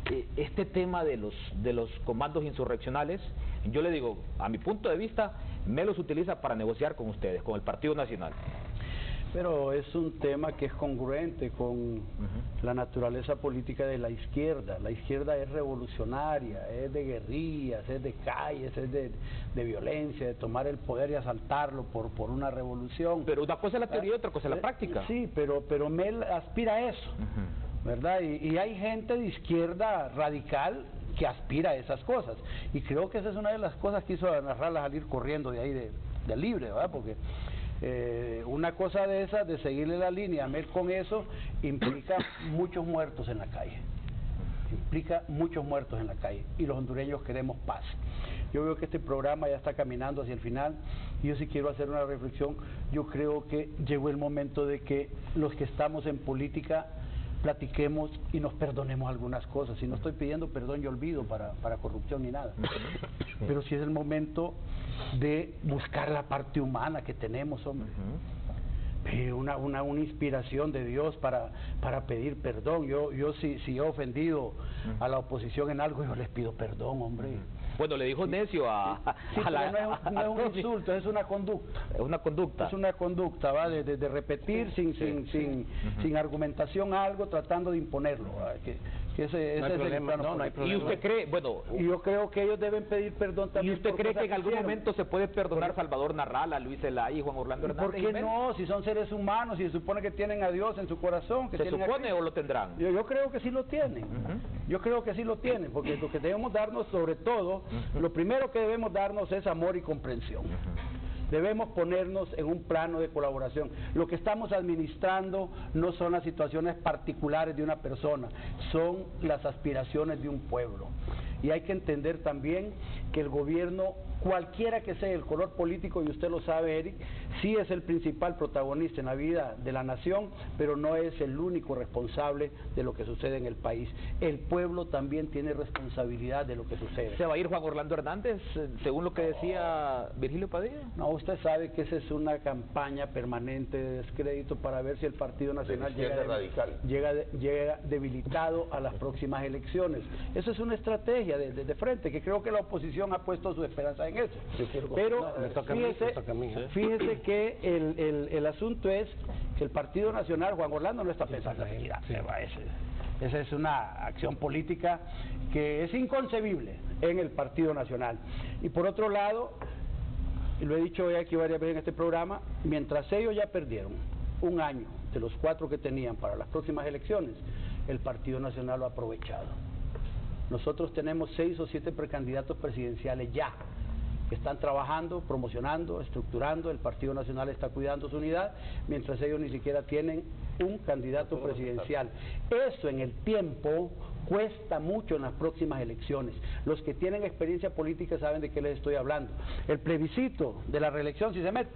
Eh, este tema de los, de los comandos insurreccionales, yo le digo, a mi punto de vista, me los utiliza para negociar con ustedes, con el Partido Nacional. Pero es un tema que es congruente con la naturaleza política de la izquierda. La izquierda es revolucionaria, es de guerrillas, es de calles, es de, violencia, de tomar el poder y asaltarlo por, por una revolución. Pero una cosa es la teoría y otra cosa es la Eh, práctica. Sí, pero, pero Mel aspira a eso, ¿verdad? Y, y hay gente de izquierda radical que aspira a esas cosas. Y creo que esa es una de las cosas que hizo a Narrala salir corriendo de ahí de, de libre, ¿verdad? Porque eh, una cosa de esas, de seguirle la línea a Mel con eso, implica [coughs] muchos muertos en la calle. Implica muchos muertos en la calle. Y los hondureños queremos paz. Yo veo que este programa ya está caminando hacia el final y yo sí quiero hacer una reflexión. Yo creo que llegó el momento de que los que estamos en política platiquemos y nos perdonemos algunas cosas. Y no estoy pidiendo perdón y olvido para, para corrupción ni nada. Pero sí es el momento de buscar la parte humana que tenemos, hombre. Eh, una, una, una inspiración de Dios para, para pedir perdón. Yo, yo si, si he ofendido a la oposición en algo, yo les pido perdón, hombre. Bueno, le dijo necio a, Sí, a la... no es, no es un [laughs] insulto, es una conducta. Es una conducta. Es una conducta, ¿va? De, de- de repetir sin, sin, sin, sin argumentación algo, tratando de imponerlo. ¿va? Que, que ese, No ese hay es el problema, no, no hay político. ¿Y usted cree, bueno, Y yo creo que ellos deben pedir perdón ¿y también. usted por cree que en algún hicieron. momento se puede perdonar Salvador Narrala, Luis Elay y Juan Orlando ¿Y Hernández? ¿Por qué no? Si son seres humanos y se supone que tienen a Dios en su corazón. Que ¿Se supone o lo tendrán? Yo, yo creo que sí lo tienen. Yo creo que sí lo tienen, porque lo que debemos darnos, sobre todo, lo primero que debemos darnos es amor y comprensión. Debemos ponernos en un plano de colaboración. Lo que estamos administrando no son las situaciones particulares de una persona, son las aspiraciones de un pueblo. Y hay que entender también que el gobierno, cualquiera que sea el color político, y usted lo sabe, Eric, sí es el principal protagonista en la vida de la nación, pero no es el único responsable de lo que sucede en el país. El pueblo también tiene responsabilidad de lo que sucede. ¿Se va a ir Juan Orlando Hernández, eh, según lo que decía Virgilio Padilla? No, usted sabe que esa es una campaña permanente de descrédito para ver si el Partido Nacional llega, radical. llega, de- llega debilitado a las próximas elecciones. Eso es una estrategia de, de- de frente, que creo que la oposición ha puesto su esperanza en eso. Pero fíjese, ¿eh? fíjese que el, el- el asunto es que el Partido Nacional, Juan Orlando no está pensando en esa es una acción política que es inconcebible en el Partido Nacional. Y por otro lado, y lo he dicho ya aquí varias veces en este programa, mientras ellos ya perdieron un año de los cuatro que tenían para las próximas elecciones, el Partido Nacional lo ha aprovechado. Nosotros tenemos seis o siete precandidatos presidenciales ya, están trabajando, promocionando, estructurando, el Partido Nacional está cuidando su unidad, mientras ellos ni siquiera tienen un candidato presidencial. Eso en el tiempo cuesta mucho en las próximas elecciones. Los que tienen experiencia política saben de qué les estoy hablando. El plebiscito de la reelección, si se mete,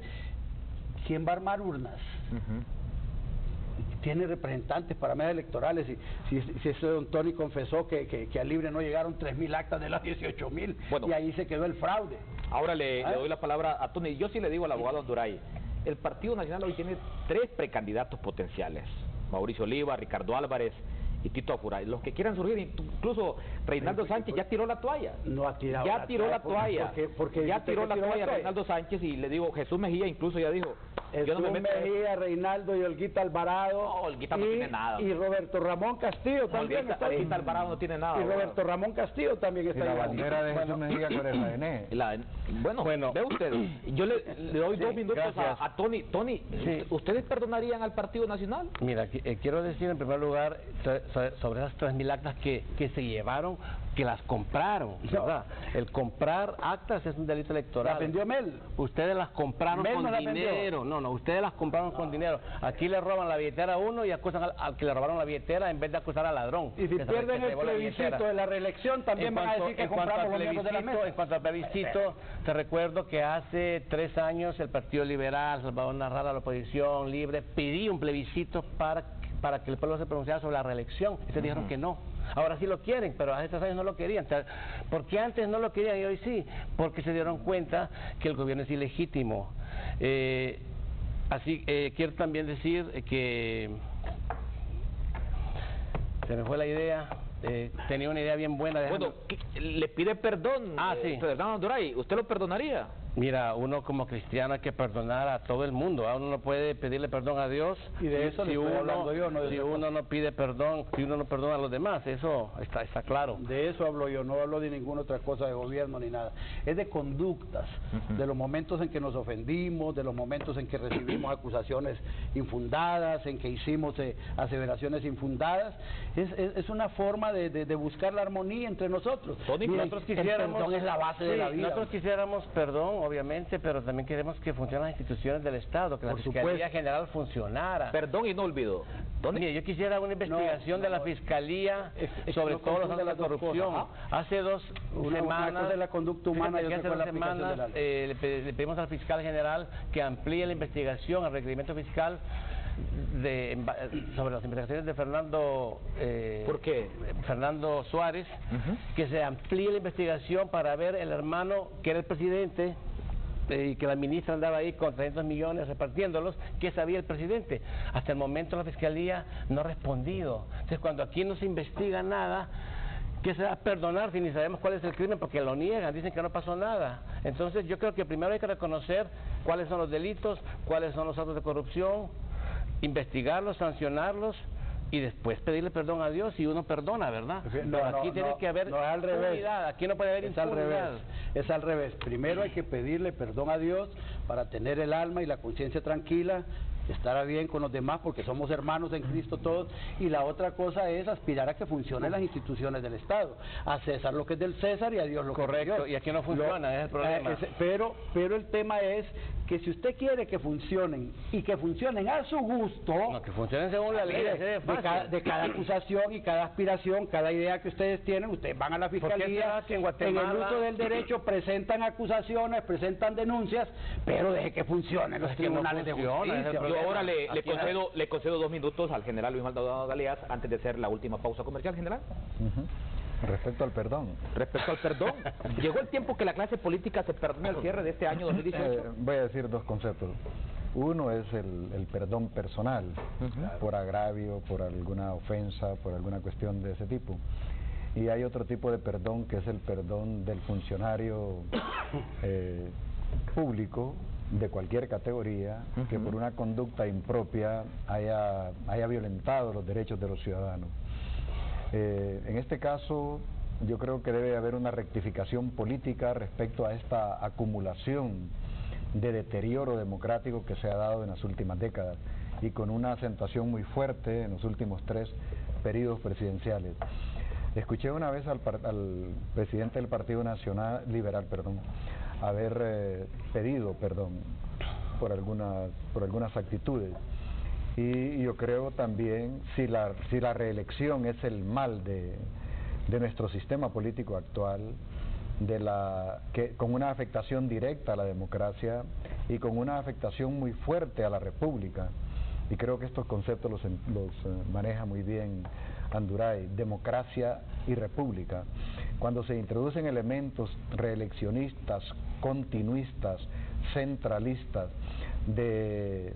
¿quién va a armar urnas? tiene representantes para medios electorales. Y, si, si ese don Tony confesó que, que, que a Libre no llegaron 3.000 actas de las 18.000 Bueno. y ahí se quedó el fraude. Ahora le, ¿Ah? le doy la palabra a Tony. Yo sí le digo al abogado Anduray, el Partido Nacional hoy tiene tres precandidatos potenciales. Mauricio Oliva, Ricardo Álvarez y Tito Afuray. Los que quieran surgir, incluso Reinaldo Sánchez ya tiró la toalla. No ha tirado Ya la tiró la toalla, porque- porque ya tiró la tiró la toalla. Reinaldo Sánchez y le digo, Jesús Mejía incluso ya dijo, yo no me Jesús meto Mejía, Reinaldo y Olguita Alvarado. No, Olguita no y, tiene nada. Y Roberto Ramón Castillo también Olguita- está ahí. Olguita Alvarado no tiene nada, Y. Roberto Ramón Castillo también Y está la ahí. bandera de Jesús Mejía, ¿cuál es la N? [clears throat] La- bueno, Bueno. ve usted, yo le, le doy Sí, dos minutos a, a Tony. Tony, Sí. ¿ustedes perdonarían al Partido Nacional? Mira, eh, quiero decir en primer lugar sobre esas 3.000 actas que, que se llevaron, que las compraron, ¿verdad? El comprar actas es un delito electoral. ¿La vendió Mel? Ustedes las compraron Mel con no la vendió. dinero. No, no, ustedes las compraron con dinero. Aquí le roban la billetera a uno y acusan al, al que le robaron la billetera en vez de acusar al ladrón. Y si pierden el plebiscito de la reelección, también van a decir que compramos los miembros de la plebiscito- mesa. En cuanto al plebiscito, te recuerdo que hace tres años el Partido Liberal, Salvador Narrala, la oposición libre, pidió un plebiscito para para que el pueblo se pronunciara sobre la reelección. Entonces dijeron que no. Ahora sí lo quieren, pero hace tres años no lo querían. ¿Por qué antes no lo querían y hoy sí? Porque se dieron cuenta que el gobierno es ilegítimo. Eh, así, eh, quiero también decir que se me fue la idea. Eh, tenía una idea bien buena. Bueno, le pide perdón. Ah, sí. Fernando Duray, ¿usted lo perdonaría? Mira, uno como cristiano hay que perdonar a todo el mundo. A uno no puede pedirle perdón a Dios. Y de eso si, uno, yo, no si uno no pide perdón, si uno no perdona a los demás, eso está, está claro. De eso hablo yo, no hablo de ninguna otra cosa de gobierno ni nada. Es de conductas, de los momentos en que nos ofendimos, de los momentos en que recibimos [clears throat] acusaciones infundadas, en que hicimos eh, aseveraciones infundadas. Es, es, una forma de, de, buscar la armonía entre nosotros. nosotros quisiéramos, perdón es la base de la vida. Nosotros quisiéramos perdón obviamente, pero también queremos que funcionen las instituciones del Estado, que la Fiscalía General funcionara. Perdón y no olvido. ¿Dónde? yo quisiera una investigación de la Fiscalía sobre todos los de corrupción. Hace dos semanas... de la conducta humana hace dos semanas eh, le, pedimos al fiscal general que amplíe la investigación, al requerimiento fiscal de, sobre las investigaciones de Fernando eh, ¿Por qué? Fernando Suárez que se amplíe la investigación para ver el hermano que era el presidente este, y que la ministra andaba ahí con 300 millones repartiéndolos, ¿qué sabía el presidente? Hasta el momento la Fiscalía no ha respondido. Entonces, cuando aquí no se investiga nada, ¿qué se va a perdonar si ni sabemos cuál es el crimen? Porque lo niegan, dicen que no pasó nada. Entonces, yo creo que primero hay que reconocer cuáles son los delitos, cuáles son los actos de corrupción, investigarlos, sancionarlos y después pedirle perdón a Dios y uno perdona, ¿verdad? No, aquí tiene que haber al revés. aquí no puede haber es al revés. Es al revés. Primero hay que pedirle perdón a Dios para tener el alma y la conciencia tranquila estará bien con los demás porque somos hermanos en Cristo todos y la otra cosa es aspirar a que funcionen las instituciones del Estado a César lo que es del César y a Dios lo que es Dios. y aquí no funciona es el problema eh, pero pero el tema es que si usted quiere que funcionen y que funcionen a su gusto no, que funcionen según la ley de, cada, de, cada, acusación y cada aspiración cada idea que ustedes tienen ustedes van a la fiscalía en, en, el uso del derecho presentan acusaciones presentan denuncias pero deje que funcionen los tribunales de justicia ahora le, concedo, le concedo dos minutos al general Luis Maldonado Galeas antes de hacer la última pausa comercial, general. Respecto al perdón. Respecto al perdón. [laughs] ¿Llegó el tiempo que la clase política se perdone al cierre de este año 2018? Eh, voy a decir dos conceptos. Uno es el, perdón personal, por agravio, por alguna ofensa, por alguna cuestión de ese tipo. Y hay otro tipo de perdón que es el perdón del funcionario [coughs] eh, público de cualquier categoría que por una conducta impropia haya, haya violentado los derechos de los ciudadanos. Eh, en este caso, yo creo que debe haber una rectificación política respecto a esta acumulación de deterioro democrático que se ha dado en las últimas décadas y con una acentuación muy fuerte en los últimos tres periodos presidenciales. Escuché una vez al, al presidente del Partido Nacional Liberal, perdón, haber eh, pedido perdón por algunas, por algunas actitudes. Y yo creo también, si la, si la reelección es el mal de, de nuestro sistema político actual, de la, que, con una afectación directa a la democracia y con una afectación muy fuerte a la república, y creo que estos conceptos los, los eh, maneja muy bien Anduray, democracia y república. Cuando se introducen elementos reeleccionistas, continuistas, centralistas, de,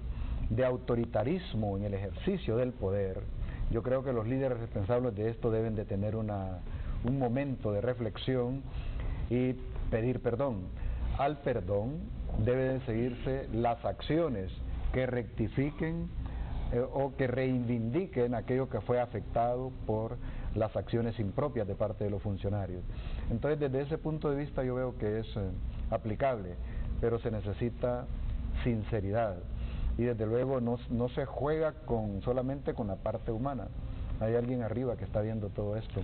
autoritarismo en el ejercicio del poder, yo creo que los líderes responsables de esto deben de tener una, un momento de reflexión y pedir perdón. Al perdón deben seguirse las acciones que rectifiquen eh, o que reivindiquen aquello que fue afectado por las acciones impropias de parte de los funcionarios. Entonces, desde ese punto de vista yo veo que es eh, aplicable, pero se necesita sinceridad y desde luego no, no, se juega con solamente con la parte humana. Hay alguien arriba que está viendo todo esto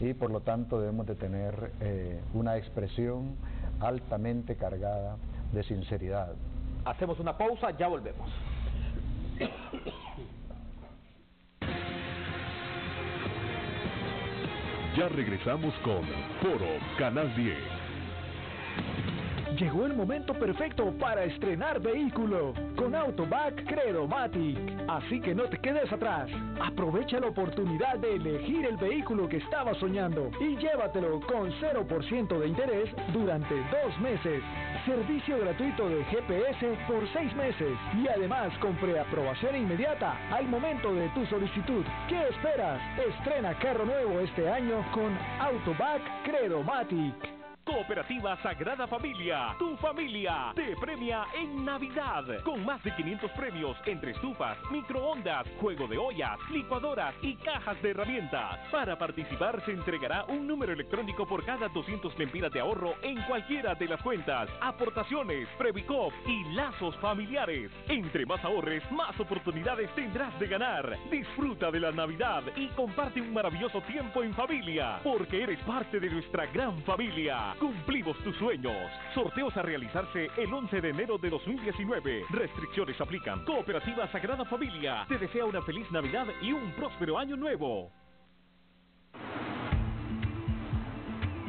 y por lo tanto debemos de tener eh, una expresión altamente cargada de sinceridad. Hacemos una pausa, ya volvemos. Ya regresamos con Foro Canal 10. Llegó el momento perfecto para estrenar vehículo con Autobac Credomatic. Así que no te quedes atrás. Aprovecha la oportunidad de elegir el vehículo que estabas soñando y llévatelo con 0% de interés durante dos meses. Servicio gratuito de GPS por seis meses y además con preaprobación inmediata al momento de tu solicitud. ¿Qué esperas? Estrena carro nuevo este año con Autobac Credomatic. Cooperativa Sagrada Familia, tu familia, te premia en Navidad con más de 500 premios entre estufas, microondas, juego de ollas, licuadoras y cajas de herramientas. Para participar se entregará un número electrónico por cada 200 lempiras de ahorro en cualquiera de las cuentas, aportaciones, Previcop y lazos familiares. Entre más ahorres, más oportunidades tendrás de ganar. Disfruta de la Navidad y comparte un maravilloso tiempo en familia, porque eres parte de nuestra gran familia. Cumplimos tus sueños. Sorteos a realizarse el 11 de enero de 2019. Restricciones aplican. Cooperativa Sagrada Familia te desea una feliz Navidad y un próspero año nuevo.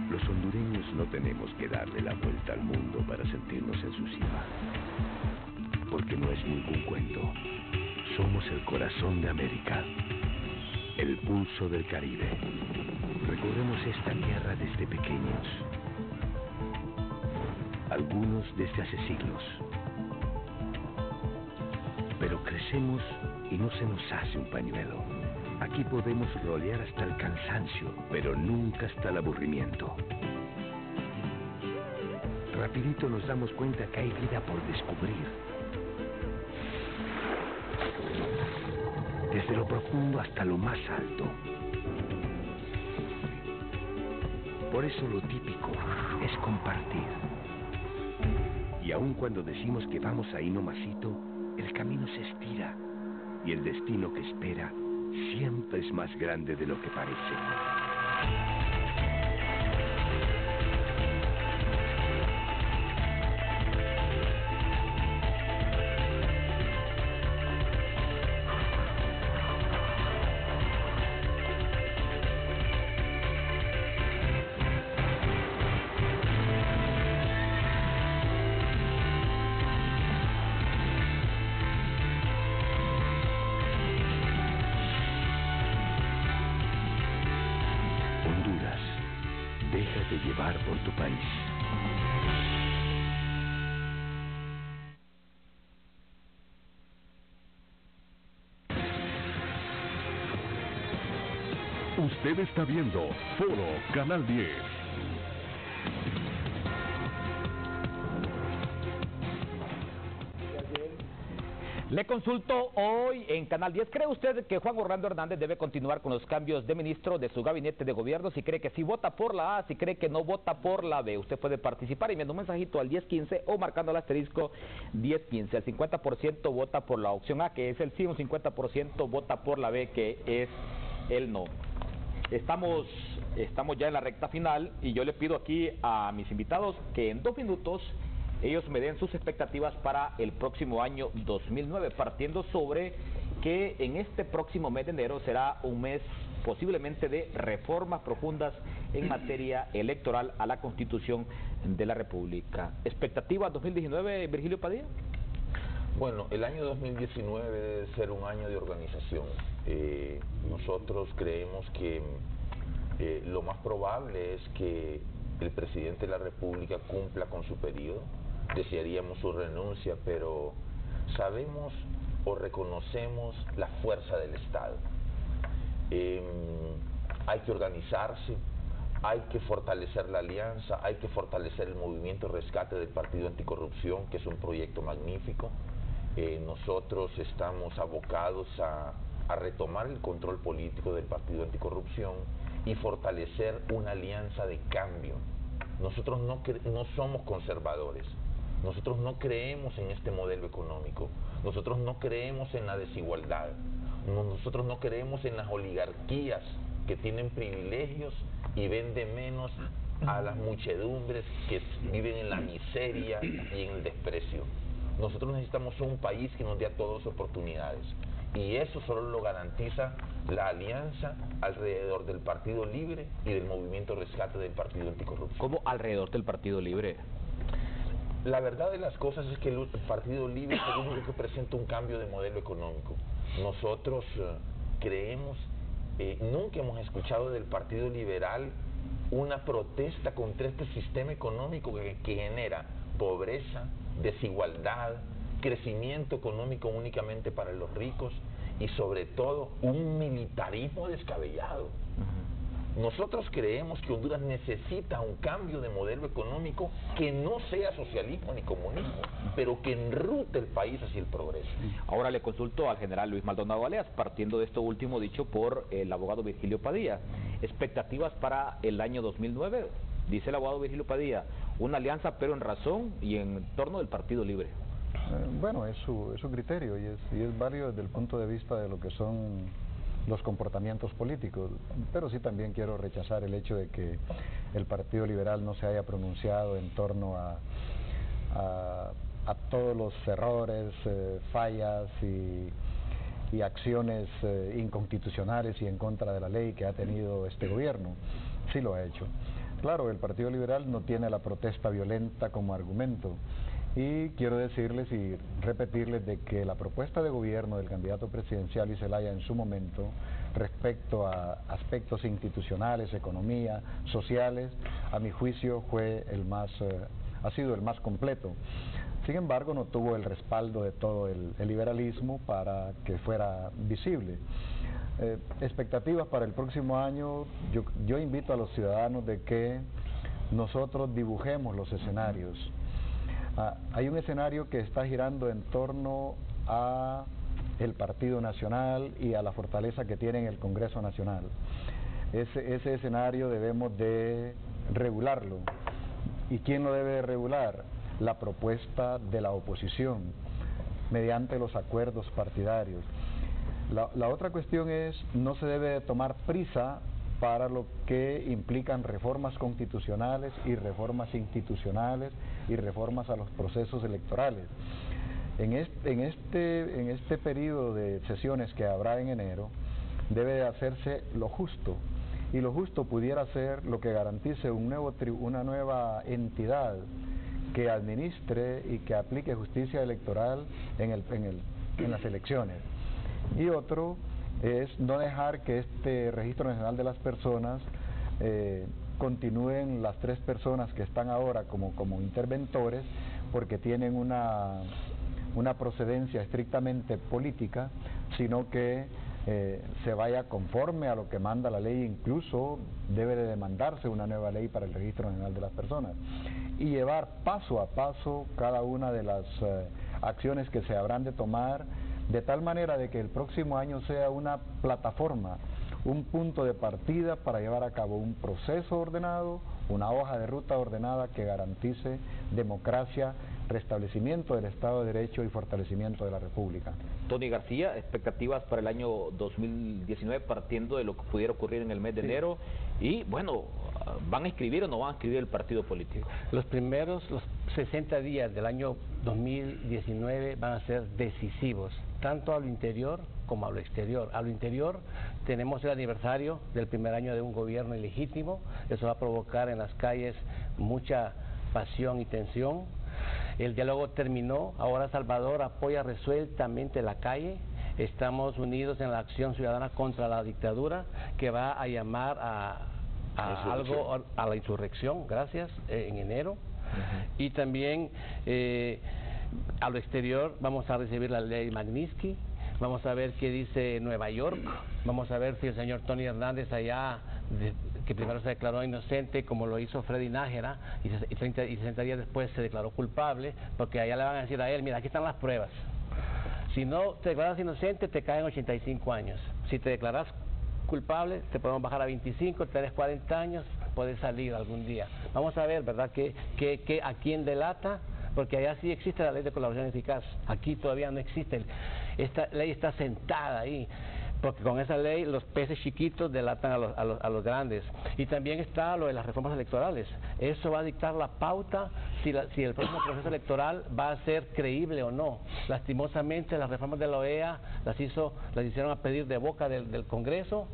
Los hondureños no tenemos que darle la vuelta al mundo para sentirnos en su cima. Porque no es ningún cuento. Somos el corazón de América. El pulso del Caribe. Recorremos esta tierra desde pequeños algunos desde hace siglos. Pero crecemos y no se nos hace un pañuelo. Aquí podemos rodear hasta el cansancio, pero nunca hasta el aburrimiento. Rapidito nos damos cuenta que hay vida por descubrir. Desde lo profundo hasta lo más alto. Por eso lo típico es compartir. Y aun cuando decimos que vamos ahí nomasito, el camino se estira y el destino que espera siempre es más grande de lo que parece. Usted está viendo Foro Canal 10. Le consulto hoy en Canal 10. ¿Cree usted que Juan Orlando Hernández debe continuar con los cambios de ministro de su gabinete de gobierno? Si cree que sí vota por la A, si cree que no vota por la B. Usted puede participar enviando un mensajito al 1015 o marcando el asterisco 1015. El 50% vota por la opción A, que es el sí, un 50% vota por la B, que es el no. Estamos, estamos ya en la recta final y yo le pido aquí a mis invitados que en dos minutos ellos me den sus expectativas para el próximo año 2009, partiendo sobre que en este próximo mes de enero será un mes posiblemente de reformas profundas en materia electoral a la Constitución de la República. ¿Expectativas 2019, Virgilio Padilla? Bueno, el año 2019 debe ser un año de organización. Eh, nosotros creemos que eh, lo más probable es que el presidente de la República cumpla con su periodo. Desearíamos su renuncia, pero sabemos o reconocemos la fuerza del Estado. Em, hay que organizarse, hay que fortalecer la alianza, hay que fortalecer el movimiento rescate del Partido Anticorrupción, que es un proyecto magnífico. Nosotros estamos abocados a, retomar el control político del Partido Anticorrupción y fortalecer una alianza de cambio. Nosotros no, no somos conservadores, nosotros no creemos en este modelo económico, nosotros no creemos en la desigualdad, nosotros no creemos en las oligarquías que tienen privilegios y venden menos a las muchedumbres que viven en la miseria y en el desprecio. Nosotros necesitamos un país que nos dé a todos oportunidades. Y eso solo lo garantiza la alianza alrededor del Partido Libre y del movimiento rescate del Partido Anticorrupción. ¿Cómo alrededor del Partido Libre? la verdad de las cosas es que el Partido Libre es el único que presenta un cambio de modelo económico. Nosotros eh, creemos, eh, nunca hemos escuchado del Partido Liberal una protesta contra este sistema económico que, que genera pobreza, desigualdad, crecimiento económico únicamente para los ricos y sobre todo un militarismo descabellado. Nosotros creemos que Honduras necesita un cambio de modelo económico que no sea socialismo ni comunismo, pero que enrute el país hacia el progreso. Ahora le consulto al general Luis Maldonado Aleas, partiendo de esto último dicho por el abogado Virgilio Padilla. Expectativas para el año 2009, dice el abogado Virgilio Padilla, una alianza pero en razón y en torno del Partido Libre. Eh, bueno, es su, es su criterio y es, y es válido desde el punto de vista de lo que son los comportamientos políticos, pero sí también quiero rechazar el hecho de que el Partido Liberal no se haya pronunciado en torno a, a, todos los errores, eh, fallas y, y acciones eh, inconstitucionales y en contra de la ley que ha tenido este gobierno. Sí lo ha hecho. Claro, el Partido Liberal no tiene la protesta violenta como argumento. Y quiero decirles y repetirles de que la propuesta de gobierno del candidato presidencial Iselaya en su momento respecto a aspectos institucionales, economía, sociales, a mi juicio fue el más, eh, ha sido el más completo. Sin embargo, no tuvo el respaldo de todo el, liberalismo para que fuera visible. Eh, expectativas para el próximo año, yo, invito a los ciudadanos de que nosotros dibujemos los escenarios Ah, hay un escenario que está girando en torno a el Partido Nacional y a la fortaleza que tiene en el Congreso Nacional. Ese escenario debemos de regularlo. ¿Y quién lo debe regular? La propuesta de la oposición, mediante los acuerdos partidarios. La, la otra cuestión es, no se debe tomar prisa para lo que implican reformas constitucionales y reformas institucionales y reformas a los procesos electorales. En este, en este, en este periodo de sesiones que habrá en enero, debe de hacerse lo justo, y lo justo pudiera ser lo que garantice un nuevo una nueva entidad que administre y que aplique justicia electoral en, el, en, el, en las elecciones. Y otro es no dejar que este registro nacional de las personas eh, continúen las tres personas que están ahora como, como interventores porque tienen una, una procedencia estrictamente política, sino que eh, se vaya conforme a lo que manda la ley, incluso debe de demandarse una nueva ley para el registro nacional de las personas y llevar paso a paso cada una de las eh, acciones que se habrán de tomar de tal manera de que el próximo año sea una plataforma, un punto de partida para llevar a cabo un proceso ordenado, una hoja de ruta ordenada que garantice democracia, restablecimiento del Estado de Derecho y fortalecimiento de la República. Tony García, expectativas para el año 2019 partiendo de lo que pudiera ocurrir en el mes de enero y bueno, ¿van a escribir o no van a escribir el partido político? Los primeros, los 60 días del año 2019 van a ser decisivos, tanto a lo interior como a lo exterior. A lo interior tenemos el aniversario del primer año de un gobierno ilegítimo, eso va a provocar en las calles mucha pasión y tensión. El diálogo terminó, ahora Salvador apoya resueltamente la calle, estamos unidos en la acción ciudadana contra la dictadura que va a llamar a, algo, a la insurrección, gracias, eh, en enero. Y también eh, a lo exterior vamos a recibir la ley Magnitsky, vamos a ver qué dice Nueva York, vamos a ver si el señor Tony Hernández allá, que primero se declaró inocente, como lo hizo Freddy Nájera, y, y, 30, y 60 días después se declaró culpable, porque allá le van a decir a él, mira, aquí están las pruebas. Si no te declaras inocente, te caen 85 años. Si te declaras culpable, te podemos bajar a 25, tenés 40 años, puedes salir algún día. Vamos a ver, ¿verdad?, que, que, a quién delata, porque allá sí existe la ley de colaboración eficaz, aquí todavía no existe. Esta ley está sentada ahí porque con esa ley los peces chiquitos delatan a los, a, los, a los, grandes. Y también está lo de las reformas electorales. Eso va a dictar la pauta si, si el próximo proceso electoral va a ser creíble o no. Lastimosamente las reformas de la OEA las, hizo, las hicieron a pedir de boca del, del Congreso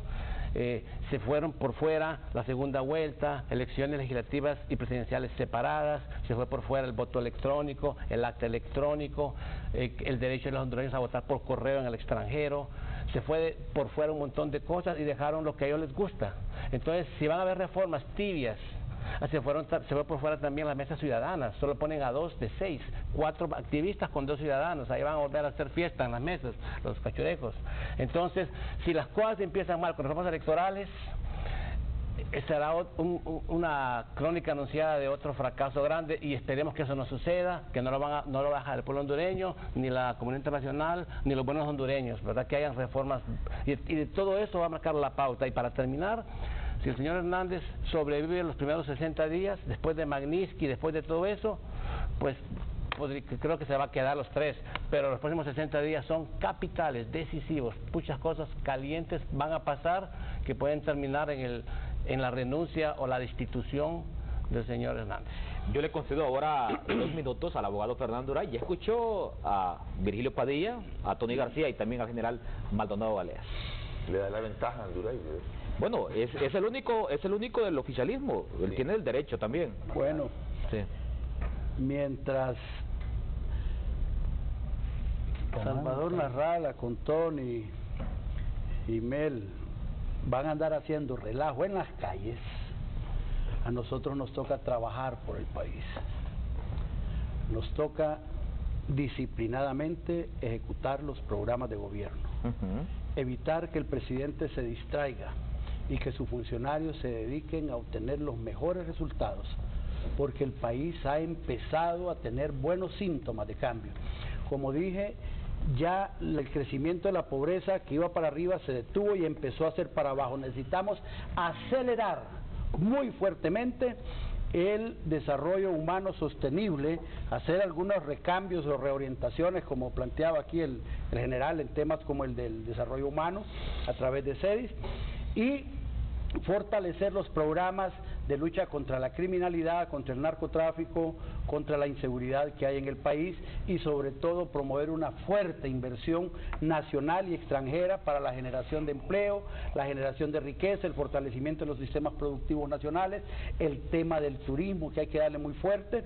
eh, se fueron por fuera la segunda vuelta, elecciones legislativas y presidenciales separadas, se fue por fuera el voto electrónico, el acta electrónico, eh, el derecho de los hondureños a votar por correo en el extranjero, se fue por fuera un montón de cosas y dejaron lo que a ellos les gusta. Entonces, si van a haber reformas tibias, Ah, se, fueron, se fue por fuera también las mesas ciudadanas, solo ponen a dos de seis, cuatro activistas con dos ciudadanos, ahí van a volver a hacer fiesta en las mesas, los cachurejos. Entonces, si las cosas empiezan mal con reformas electorales, será una crónica anunciada de otro fracaso grande y esperemos que eso no suceda, que no lo van a, no lo baja el pueblo hondureño, ni la comunidad internacional, ni los buenos hondureños, ¿verdad? Que hayan reformas y, y de todo eso va a marcar la pauta. Y para terminar, si el señor Hernández sobrevive los primeros 60 días, después de Magnitsky, después de todo eso, pues, creo que se va a quedar los tres, pero los próximos 60 días son capitales, decisivos, muchas cosas calientes van a pasar que pueden terminar en, el, en la renuncia o la destitución del señor Hernández. Yo le concedo ahora [clears throat] dos minutos al abogado Fernando Duray. Ya escuchó a Virgilio Padilla, a Tony García y también al general Maldonado Baleas. Le da la ventaja al Duray. Bueno, es, es el único es el único del oficialismo, él tiene el derecho también. Bueno, sí. mientras Salvador Narrala con Tony y Mel van a andar haciendo relajo en las calles, a nosotros nos toca trabajar por el país. Nos toca disciplinadamente ejecutar los programas de gobierno, evitar que el presidente se distraiga y que sus funcionarios se dediquen a obtener los mejores resultados, porque el país ha empezado a tener buenos síntomas de cambio. Como dije, ya el crecimiento de la pobreza que iba para arriba se detuvo y empezó a hacer para abajo. Necesitamos acelerar muy fuertemente el desarrollo humano sostenible, hacer algunos recambios o reorientaciones, como planteaba aquí el, el general, en temas como el del desarrollo humano a través de CEDIS, y fortalecer los programas de lucha contra la criminalidad, contra el narcotráfico, contra la inseguridad que hay en el país y sobre todo promover una fuerte inversión nacional y extranjera para la generación de empleo, la generación de riqueza, el fortalecimiento de los sistemas productivos nacionales, el tema del turismo que hay que darle muy fuerte,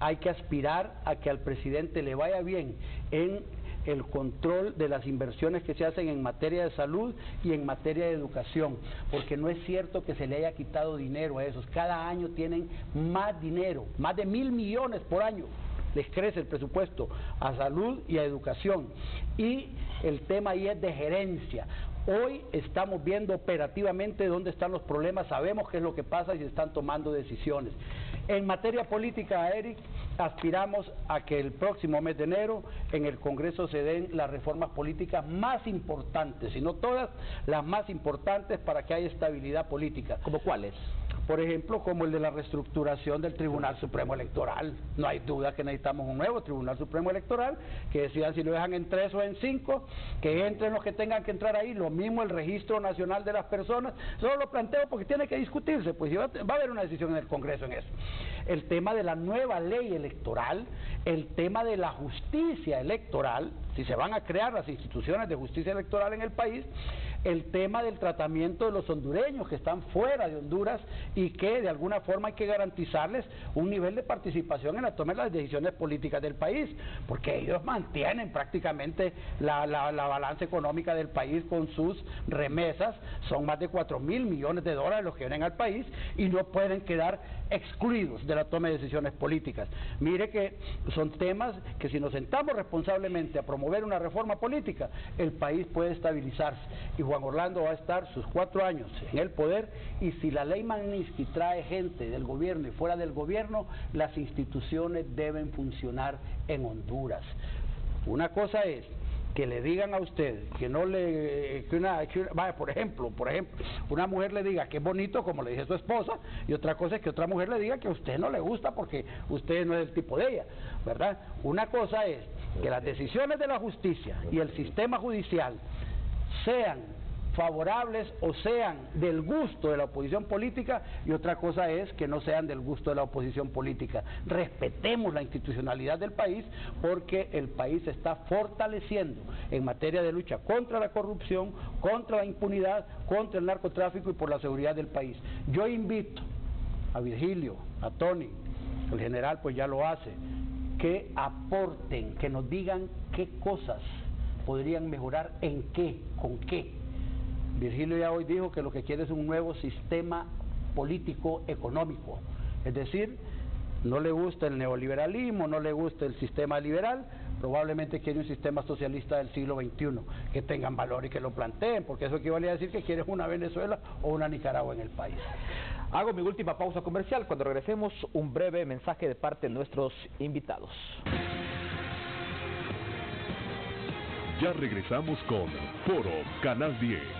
hay que aspirar a que al presidente le vaya bien en el control de las inversiones que se hacen en materia de salud y en materia de educación, porque no es cierto que se le haya quitado dinero a esos. Cada año tienen más dinero, más de mil millones por año les crece el presupuesto a salud y a educación. Y el tema ahí es de gerencia. Hoy estamos viendo operativamente dónde están los problemas, sabemos qué es lo que pasa y se están tomando decisiones. En materia política, Eric, aspiramos a que el próximo mes de enero en el Congreso se den las reformas políticas más importantes, si no todas, las más importantes para que haya estabilidad política. ¿Como cuáles? Por ejemplo, como el de la reestructuración del Tribunal Supremo Electoral. No hay duda que necesitamos un nuevo Tribunal Supremo Electoral, que decidan si lo dejan en tres o en cinco, que entren los que tengan que entrar ahí, lo mismo el Registro Nacional de las Personas. Solo lo planteo porque tiene que discutirse, pues va, a haber una decisión en el Congreso en eso. El tema de la nueva ley electoral, el tema de la justicia electoral, si se van a crear las instituciones de justicia electoral en el país, el tema del tratamiento de los hondureños que están fuera de Honduras y que de alguna forma hay que garantizarles un nivel de participación en la toma de las decisiones políticas del país, porque ellos mantienen prácticamente la, la, balanza económica del país con sus remesas, son más de 4 mil millones de dólares los que vienen al país y no pueden quedar excluidos de la toma de decisiones políticas. Mire que son temas que si nos sentamos responsablemente a promover una reforma política, el país puede estabilizarse y Juan Orlando va a estar sus cuatro años en el poder y si la ley Magnitsky trae gente del gobierno y fuera del gobierno, las instituciones deben funcionar en Honduras. Una cosa es que le digan a usted que no le que una, vaya, por ejemplo por ejemplo una mujer le diga que es bonito como le dice su esposa y otra cosa es que otra mujer le diga que a usted no le gusta porque usted no es el tipo de ella verdad una cosa es que las decisiones de la justicia y el sistema judicial sean favorables o sean del gusto de la oposición política y otra cosa es que no sean del gusto de la oposición política. Respetemos la institucionalidad del país porque el país se está fortaleciendo en materia de lucha contra la corrupción, contra la impunidad, contra el narcotráfico y por la seguridad del país. Yo invito a Virgilio, a Tony, el general pues ya lo hace, que aporten, que nos digan qué cosas podrían mejorar, en qué, con qué. Virgilio ya hoy dijo que lo que quiere es un nuevo sistema político económico, es decir, no le gusta el neoliberalismo, no le gusta el sistema liberal, probablemente quiere un sistema socialista del siglo XXI, que tengan valor y que lo planteen, porque eso equivale a decir que quiere una Venezuela o una Nicaragua en el país. Hago mi última pausa comercial. Cuando regresemos, un breve mensaje de parte de nuestros invitados. Ya regresamos con Foro Canal 10.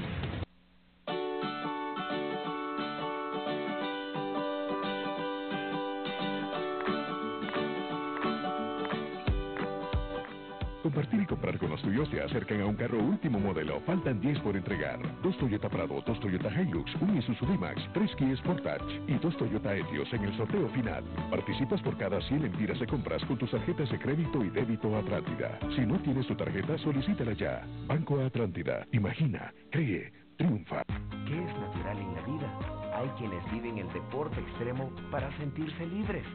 Compartir y comprar con los tuyos te acercan a un carro último modelo. Faltan 10 por entregar. Dos Toyota Prado, dos Toyota Hilux, un Isuzu D-Max, tres Kia Sportage y dos Toyota Etios en el sorteo final. Participas por cada 100 lempiras de compras con tus tarjetas de crédito y débito Atlántida. Si no tienes tu tarjeta, solicítala ya. Banco Atlántida. Imagina, cree, triunfa. ¿Qué es natural en la vida? Hay quienes viven el deporte extremo para sentirse libres.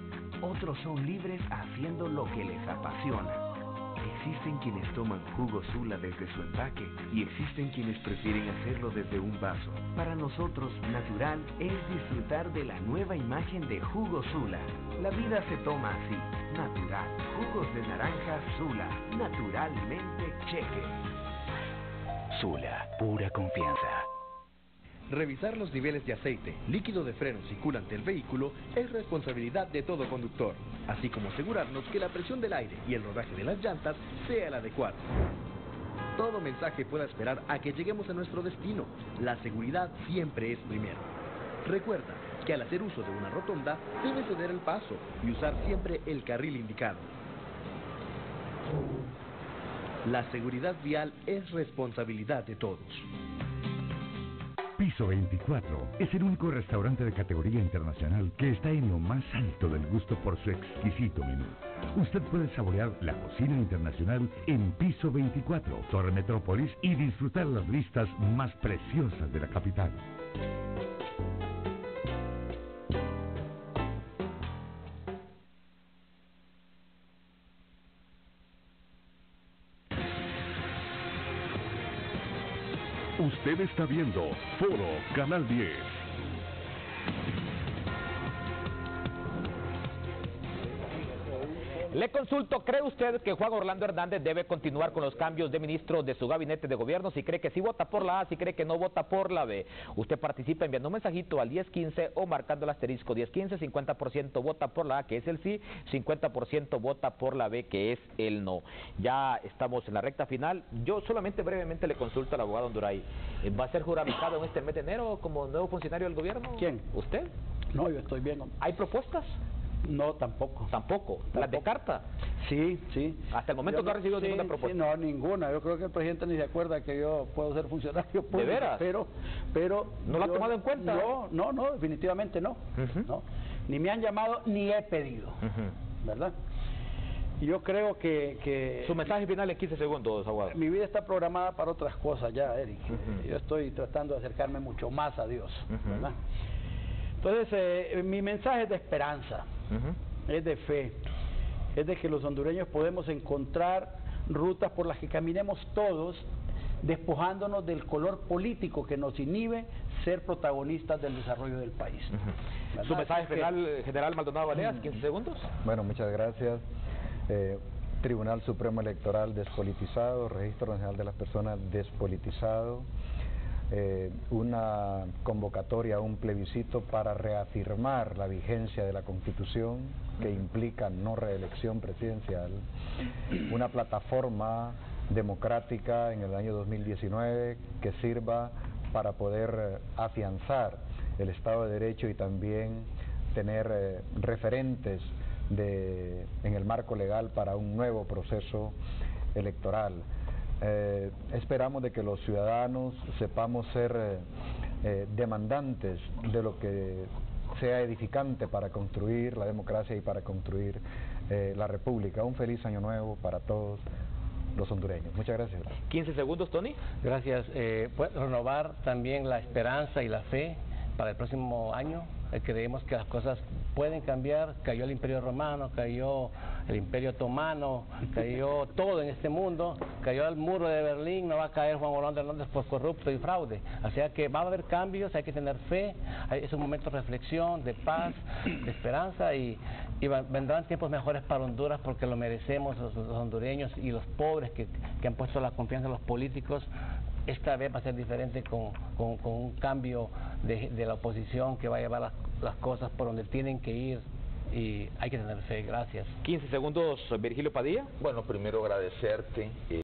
Otros son libres haciendo lo que les apasiona. Existen quienes toman jugo Zula desde su empaque y existen quienes prefieren hacerlo desde un vaso. Para nosotros, natural es disfrutar de la nueva imagen de jugo Zula. La vida se toma así, natural. Jugos de naranja Zula, naturalmente cheque. Zula, pura confianza. Revisar los niveles de aceite, líquido de frenos y culante del vehículo es responsabilidad de todo conductor, así como asegurarnos que la presión del aire y el rodaje de las llantas sea el adecuado. Todo mensaje pueda esperar a que lleguemos a nuestro destino. La seguridad siempre es primero. Recuerda que al hacer uso de una rotonda debes ceder el paso y usar siempre el carril indicado. La seguridad vial es responsabilidad de todos. Piso 24 es el único restaurante de categoría internacional que está en lo más alto del gusto por su exquisito menú. Usted puede saborear la cocina internacional en Piso 24, Torre Metrópolis y disfrutar las vistas más preciosas de la capital. Usted está viendo Foro Canal 10. Le consulto, ¿cree usted que Juan Orlando Hernández debe continuar con los cambios de ministro de su gabinete de gobierno? Si cree que sí vota por la A, si cree que no vota por la B. Usted participa enviando un mensajito al 1015 o marcando el asterisco 1015, 50% vota por la A, que es el sí, 50% vota por la B, que es el no. Ya estamos en la recta final. Yo solamente brevemente le consulto al abogado Honduray. ¿Va a ser juramentado en este mes de enero como nuevo funcionario del gobierno? ¿Quién? ¿Usted? No, yo estoy bien. ¿Hay propuestas? No, tampoco. ¿Tampoco? ¿Las de carta? Sí, sí. Hasta el momento no ha recibido ninguna propuesta. Sí, no, ninguna. Yo creo que el presidente ni se acuerda que yo puedo ser funcionario público. ¿De veras? Pero, pero... ¿No lo ha tomado en cuenta? No, no, no, definitivamente no. no. Ni me han llamado, ni he pedido. ¿Verdad? Yo creo que, que... Su mensaje final en 15 segundos, abogado. Mi vida está programada para otras cosas ya, Eric. Yo estoy tratando de acercarme mucho más a Dios, ¿verdad? Entonces, eh, mi mensaje es de esperanza, es de fe, es de que los hondureños podemos encontrar rutas por las que caminemos todos, despojándonos del color político que nos inhibe ser protagonistas del desarrollo del país. Su mensaje final, general Maldonado Baleas, 15 segundos. Bueno, muchas gracias. Eh, Tribunal Supremo Electoral despolitizado, Registro Nacional de las Personas despolitizado, eh, una convocatoria, un plebiscito para reafirmar la vigencia de la Constitución que implica no reelección presidencial, una plataforma democrática en el año 2019 que sirva para poder eh, afianzar el Estado de Derecho y también tener eh, referentes de, en el marco legal para un nuevo proceso electoral Eh, esperamos de que los ciudadanos sepamos ser eh, eh, demandantes de lo que sea edificante para construir la democracia y para construir la república. Un feliz año nuevo para todos los hondureños. Muchas gracias. 15 segundos, Tony. Gracias. pues, renovar también la esperanza y la fe para el próximo año. creemos que las cosas pueden cambiar. Cayó el Imperio Romano, cayó el Imperio Otomano, cayó [laughs] todo en este mundo, cayó el muro de Berlín, no va a caer Juan Orlando Hernández por corrupto y fraude. O sea que va a haber cambios, hay que tener fe, es un momento de reflexión, de paz, de esperanza y, vendrán tiempos mejores para Honduras porque lo merecemos los, hondureños y los pobres que, han puesto la confianza en los políticos esta vez va a ser diferente con, un cambio de, la oposición que va a llevar las, las, cosas por donde tienen que ir y hay que tener fe. Gracias. 15 segundos, Virgilio Padilla. Bueno, primero agradecerte. Eh,